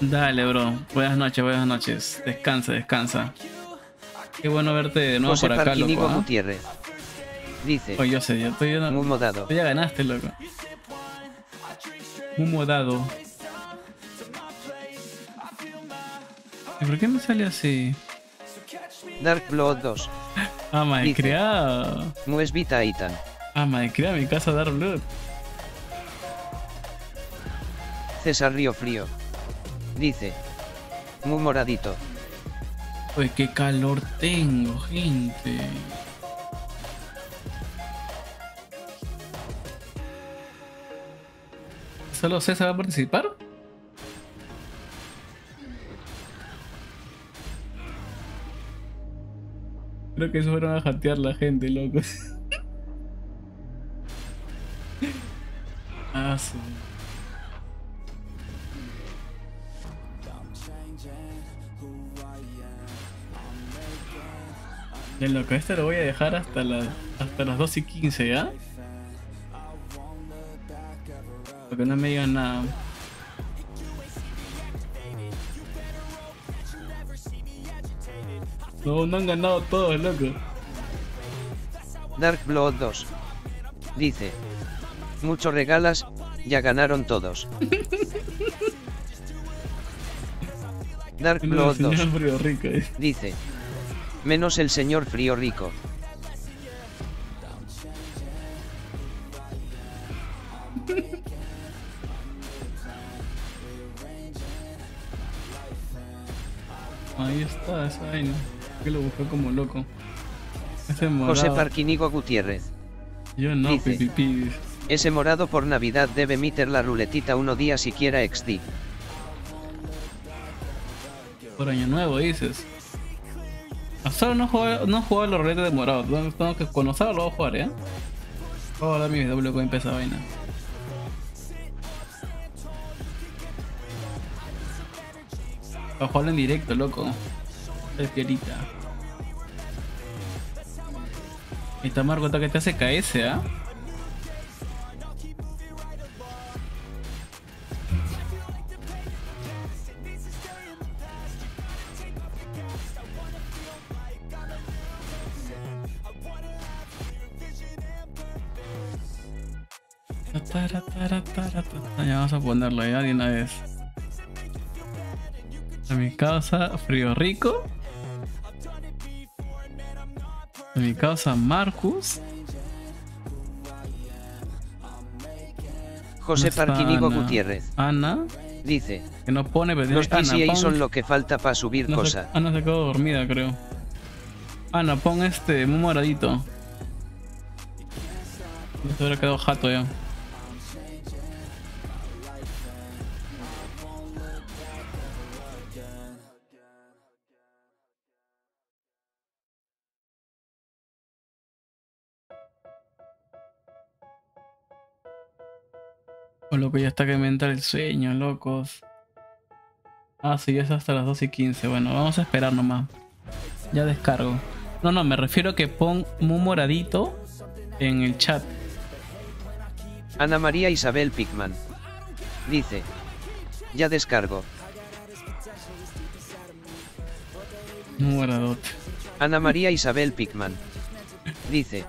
Dale, bro. Buenas noches, buenas noches. Descansa, descansa. Qué bueno verte de nuevo José por acá, Parquinigo loco. Gutiérrez. Dice. Oye, yo sé, ya estoy ya, Muy modado. tú ya ganaste, loco. Un modado. ¿Y por qué me sale así? Dark Blood 2. Ah, Dice. criada. Mues Vita Itan. Ah, madre criada, mi casa Dark Blood. César Río Frío. Dice. Muy moradito. Uy, qué calor tengo, gente. ¿Solo César va a participar? Creo que eso fueron a jatear la gente, loco. ah, sí. Ya loco, este lo voy a dejar hasta las hasta las 2 y 15, ¿ya? Porque no me digan nada. No, no han ganado todos, loco. Dark Blood 2. Dice. Mucho regalas, ya ganaron todos. Dark Blood señor 2. frío rico. eh. Dice. Menos el señor frío rico. Que lo buscó como loco. Ese morado. José Parquinigo Gutiérrez. Yo no, dice. pipipi. Ese morado por Navidad debe meter la ruletita uno día siquiera XD. Por año nuevo, dices. Ahora no juego, no juego los redes de morado. Tengo que conocer lo voy a jugar, ¿ya? Voy a dar mi W con esa vaina. Voy a jugarlo en directo, loco. Es piorita. Ahí que te hace KS, ¿ah? Tara. Ya vamos a ponerlo ya de una. A mi casa, frío rico. A mi casa, Marcus. José ¿Dónde está Parquinigo Ana? Gutiérrez. Ana, Dice, que no pone, pero los PCA pon- son lo que falta para subir Ana se- cosas. Ana se quedó dormida, creo. Ana, pon este, muy moradito. Ya se habrá quedado jato ya. O loco, ya está que me entra el sueño, locos. Ah, sí, es hasta las 2 y 15. Bueno, vamos a esperar nomás. Ya descargo. No, no, me refiero a que pon muy moradito en el chat. Ana María Isabel Pickman. Dice, ya descargo. Muy moradote. Ana María Isabel Pickman. Dice,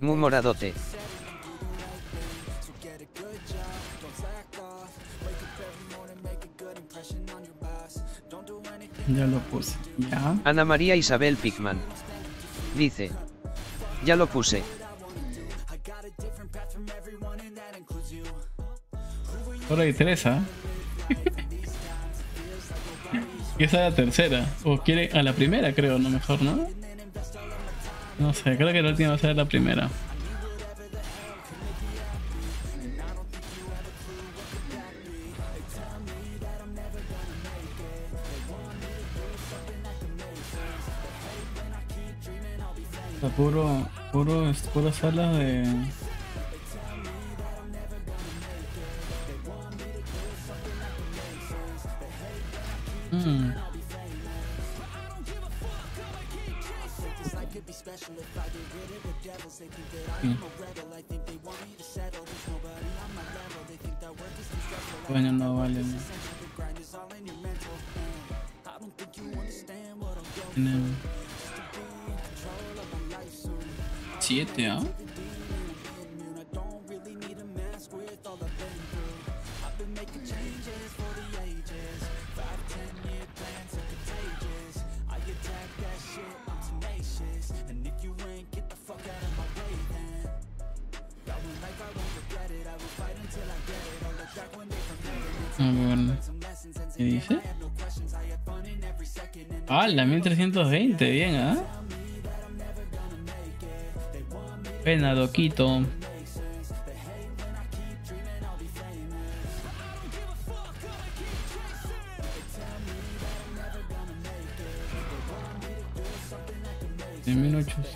muy moradote. Ya lo puse. Ya. Ana María Isabel Pickman. Dice, ya lo puse. Ahora hay tres, ¿ah? Y esa es la tercera. O quiere a la primera, creo, no mejor, ¿no? No sé, creo que la última va a ser la primera. Puro, puro salas de.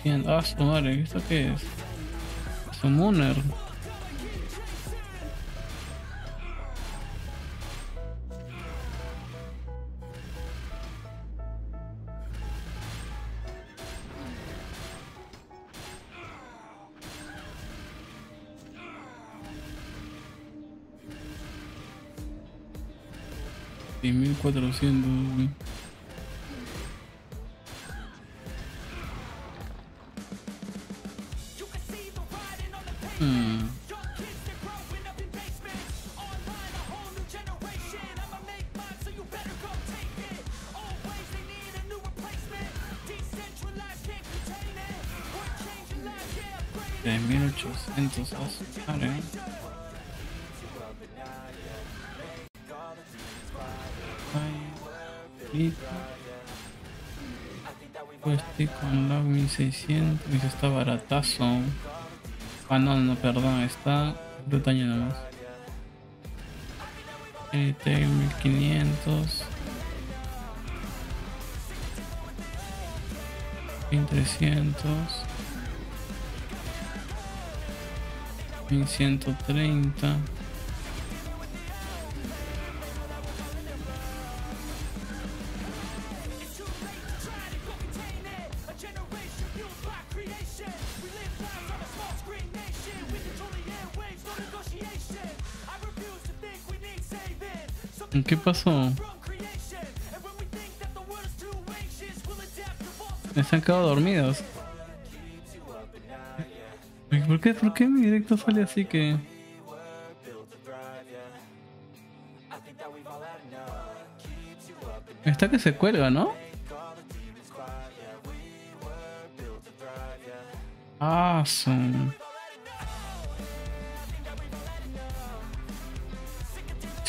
1800. Ah, su madre, ¿esto qué es? Summoner. Y Unlock 1600. Está baratazo. Ah, no, no, perdón. Está brutaño nomás. Retail 1500. 1300. 1130. ¿Qué pasó? Están quedado dormidos. ¿Por qué, ¿Por qué mi directo sale así que.? Está que se cuelga, ¿no? Ah,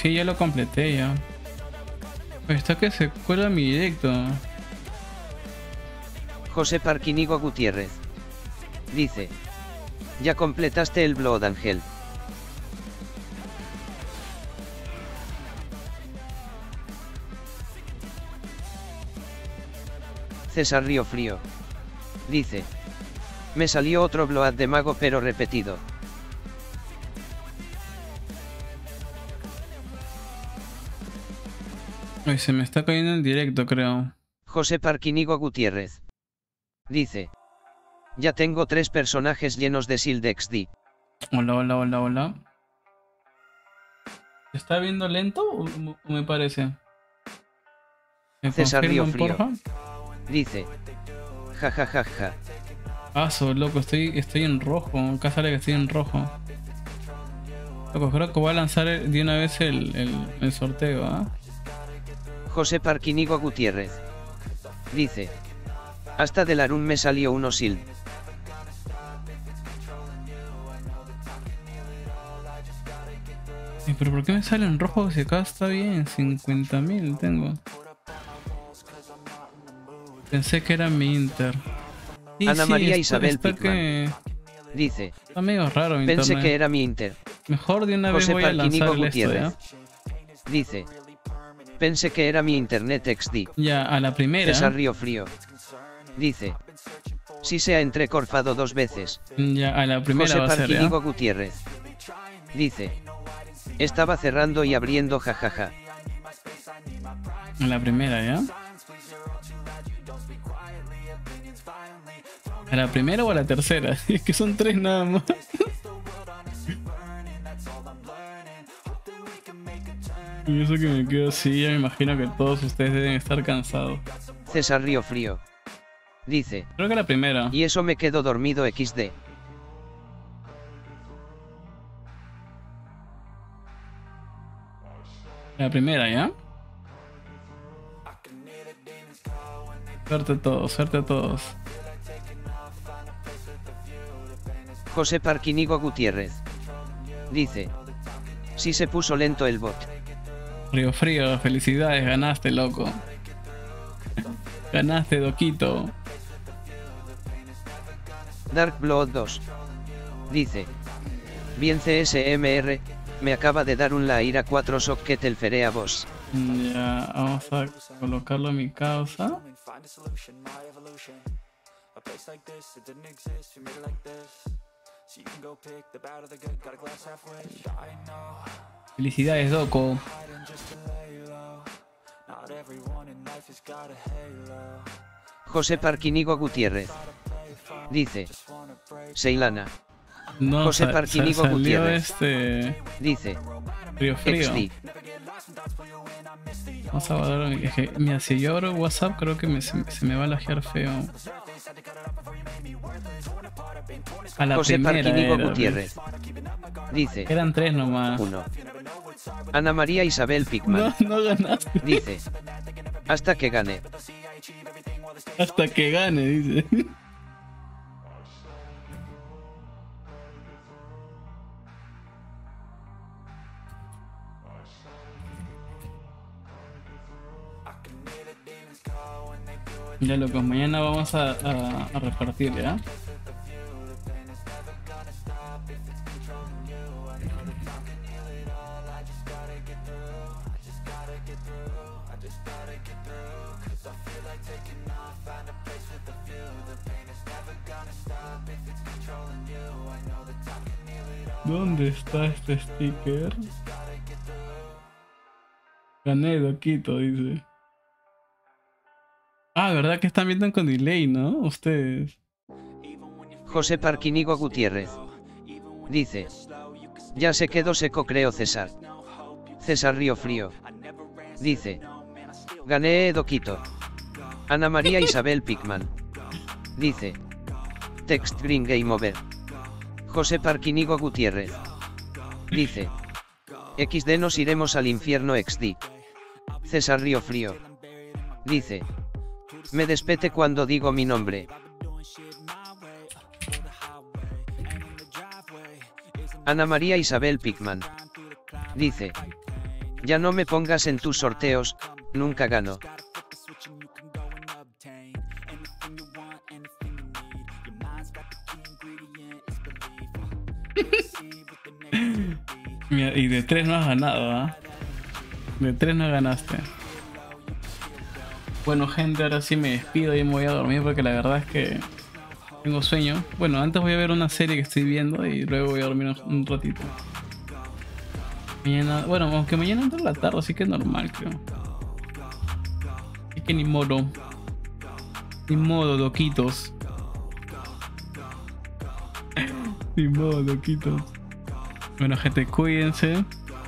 Sí, ya lo completé ya. Pero está que se cuelga mi directo. José Parquinigo Gutiérrez. Dice. Ya completaste el Blood Angel. César Río Frío. Dice. Me salió otro Blood de mago pero repetido. Ay, se me está cayendo el directo, creo. José Parquinigo Gutiérrez. Dice. Ya tengo tres personajes llenos de Shield XD. Hola, hola, hola, hola. ¿Se está viendo lento o o me parece? ¿Me César Río Frío. porfa? Dice. Ja ja ja ja. Ah, so, loco, estoy, estoy en rojo. Acá sale que estoy en rojo. Loco, creo que voy a lanzar de una vez el, el, el sorteo, ¿ah? José Parquinigo Gutiérrez. Dice. Hasta del Arun me salió uno. Ay, Pero ¿por qué me sale en rojo si acá está bien? 50.000 tengo. Pensé que era mi Inter. Sí, Ana sí, María está- Isabel está que- Dice. Está medio raro mi Pensé internet. que era mi Inter. Mejor de una vez José voy a lanzar Parquinigo el esto, Gutiérrez. ¿ya? Dice. Pensé que era mi Internet XD. Ya, a la primera. César Río Frío. Dice. Si se ha entrecorfado dos veces. Ya, a la primera José va a ser, ¿ya? Parquinigo Gutiérrez. Dice. Estaba cerrando y abriendo jajaja. A la primera, ¿ya? ¿A la primera o a la tercera? Es que son tres nada más. Y eso que me quedo así, ya me imagino que todos ustedes deben estar cansados. César Río Frío. Dice. Creo que la primera. Y eso me quedo dormido XD. La primera, ¿ya? Suerte a todos, suerte a todos. José Parquinigo Gutiérrez. Dice. Si se puso lento el bot. Río Frío, felicidades, ganaste, loco. Ganaste, Doquito. Dark Blood 2. Dice. Bien CSMR, me acaba de dar un Laira 4 socket el Ferea Boss. Ya, vamos a colocarlo en mi causa. Felicidades, Doco. José Parquinigo Gutiérrez. Dice. Seilana. No, José Parquinigo Gutiérrez. este Dice. Río Frío. XD. Vamos a. Es que, mira, si yo abro WhatsApp, creo que me- se, se me va a lajear feo. A la José. Parquinigo era, Gutiérrez. Dice. Eran tres nomás. 1. Ana María Isabel Pickman. No, no ganaste. Dice. Hasta que gane. Hasta que gane, dice. Ya locos, mañana vamos a, repartir, ¿ya? ¿Dónde está este sticker? Gané Doquito, dice. Ah, ¿verdad que están viendo con delay, no? Ustedes. José Parquinigo Gutiérrez. Dice. Ya se quedó seco creo César. César Río Frío. Dice. Gané Edoquito. Ana María Isabel Pickman. Dice. Text Green Game Over. José Parquinigo Gutiérrez. Dice. XD nos iremos al infierno XD. César Río Frío. Dice. Me despete cuando digo mi nombre. Ana María Isabel Pickman. Dice. Ya no me pongas en tus sorteos, nunca gano. Y de tres no has ganado, ¿ah? De tres no ganaste. Bueno, gente, ahora sí me despido y me voy a dormir porque la verdad es que tengo sueño. Bueno, antes voy a ver una serie que estoy viendo y luego voy a dormir un, ratito. Bueno, aunque mañana entra la tarde, así que es normal, creo. Es que ni modo. Ni modo, loquitos. ni modo, loquitos. Bueno, gente, cuídense.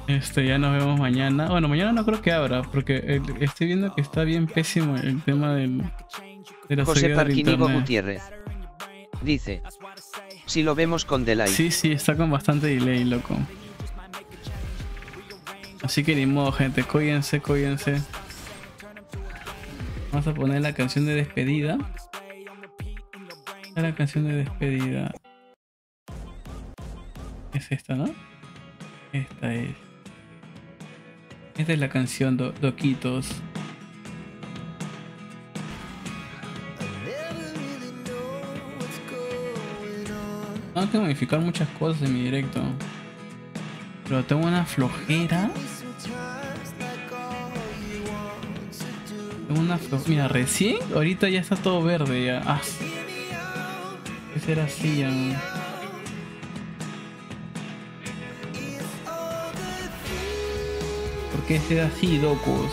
Este, ya nos vemos mañana. Bueno, mañana no creo que abra, porque el- estoy viendo que está bien pésimo el tema del, de la José internet. Gutiérrez. Dice. Si lo vemos con delay. Sí, sí, está con bastante delay, loco. Así que ni modo, gente, cuídense, cuídense. Vamos a poner la canción de despedida. La canción de despedida. Es esta, ¿no? Esta es. Esta es la canción, Do- Doquitos. Tengo que modificar muchas cosas en mi directo. Pero tengo una flojera. Tengo una flojera. Mira, recién, ahorita ya está todo verde ya. Ah. ¿Qué será así ya? Qué será así, locos?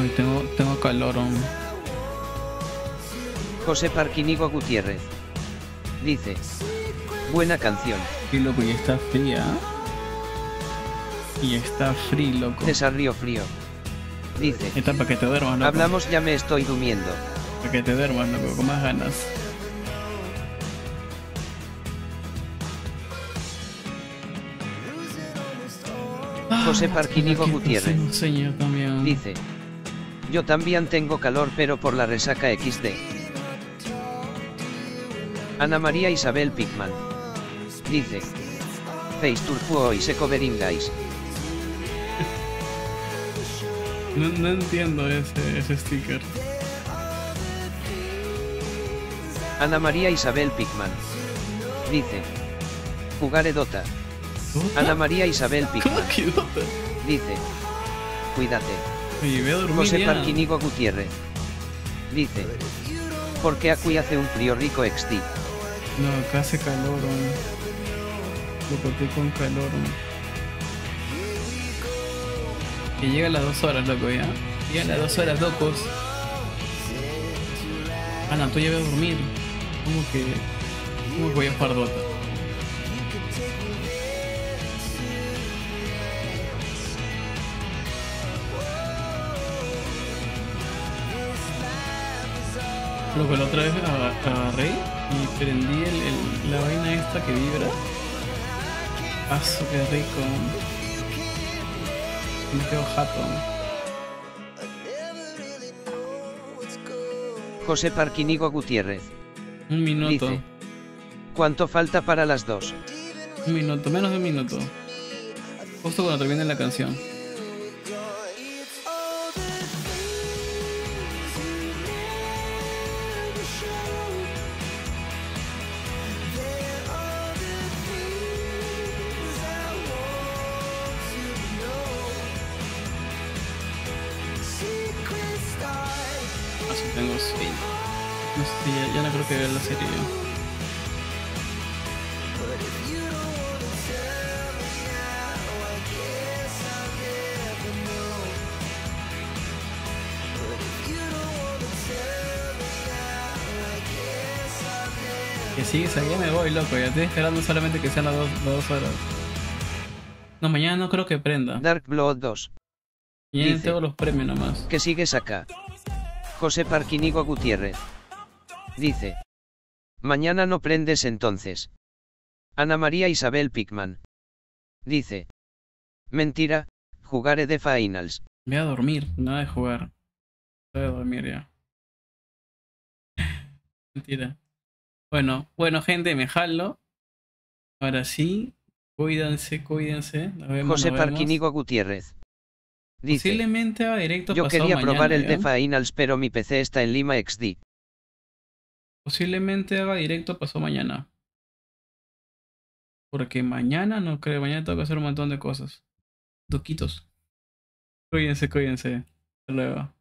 Ay, tengo, tengo calor, hombre. José Parquinigo Gutiérrez. Dice. Buena canción. Sí, loco, y está fría. Y está frío, loco. César Río Frío. Dice. Está para que te duermas, loco. Hablamos ya me estoy durmiendo. Para que te duermas, loco, con más ganas. José Parquinigo Tengo que Gutiérrez. Dice. Yo también tengo calor pero por la resaca XD. Ana María Isabel Pickman. Dice. Face Turfuo y Secoverin guys. No, no entiendo ese, ese sticker. Ana María Isabel Pickman. Dice. Jugaré Dota. Ana María Isabel ¿Cómo Pickman. Dice. Cuídate. José. Parquinigo Gutiérrez. Dice. Porque aquí hace un frío rico XD. No, acá hace calor. Loco, estoy con calor, hombre. Que llega a las dos horas, loco, ya. Llega a las dos horas, locos. Ah, no, tú ya voy a dormir. ¿Cómo que.? ¿Cómo que voy a jugar Dota? Loco, la otra vez aga- agarré y prendí el, el- la vaina esta que vibra. Paso, qué rico. Me quedo jato. José Parquinigo Gutiérrez. Un minuto. Dice. ¿Cuánto falta para las dos? Un minuto, menos de un minuto. Justo cuando termine la canción. Loco. Ya estoy esperando solamente que sean las dos, las dos horas. No, mañana no creo que prenda. Dark Blood 2. Mañana dice- tengo los premios nomás. Que sigues acá. José Parquinigo Gutiérrez. Dice. Mañana no prendes entonces. Ana María Isabel Pickman. Dice. Mentira, jugaré de finals. Voy a dormir, nada de jugar. Voy a dormir ya. Mentira. Bueno, bueno, gente, me jalo. Ahora sí, cuídense, cuídense. Nos vemos, José nos vemos. Gutiérrez. Dice. Posiblemente haga directo Yo quería probar el de ¿ya? finals pero mi PC está en Lima XD. Posiblemente haga directo pasado mañana. Porque mañana no creo, mañana tengo que hacer un montón de cosas. Duquitos. Cuídense, cuídense. Hasta luego.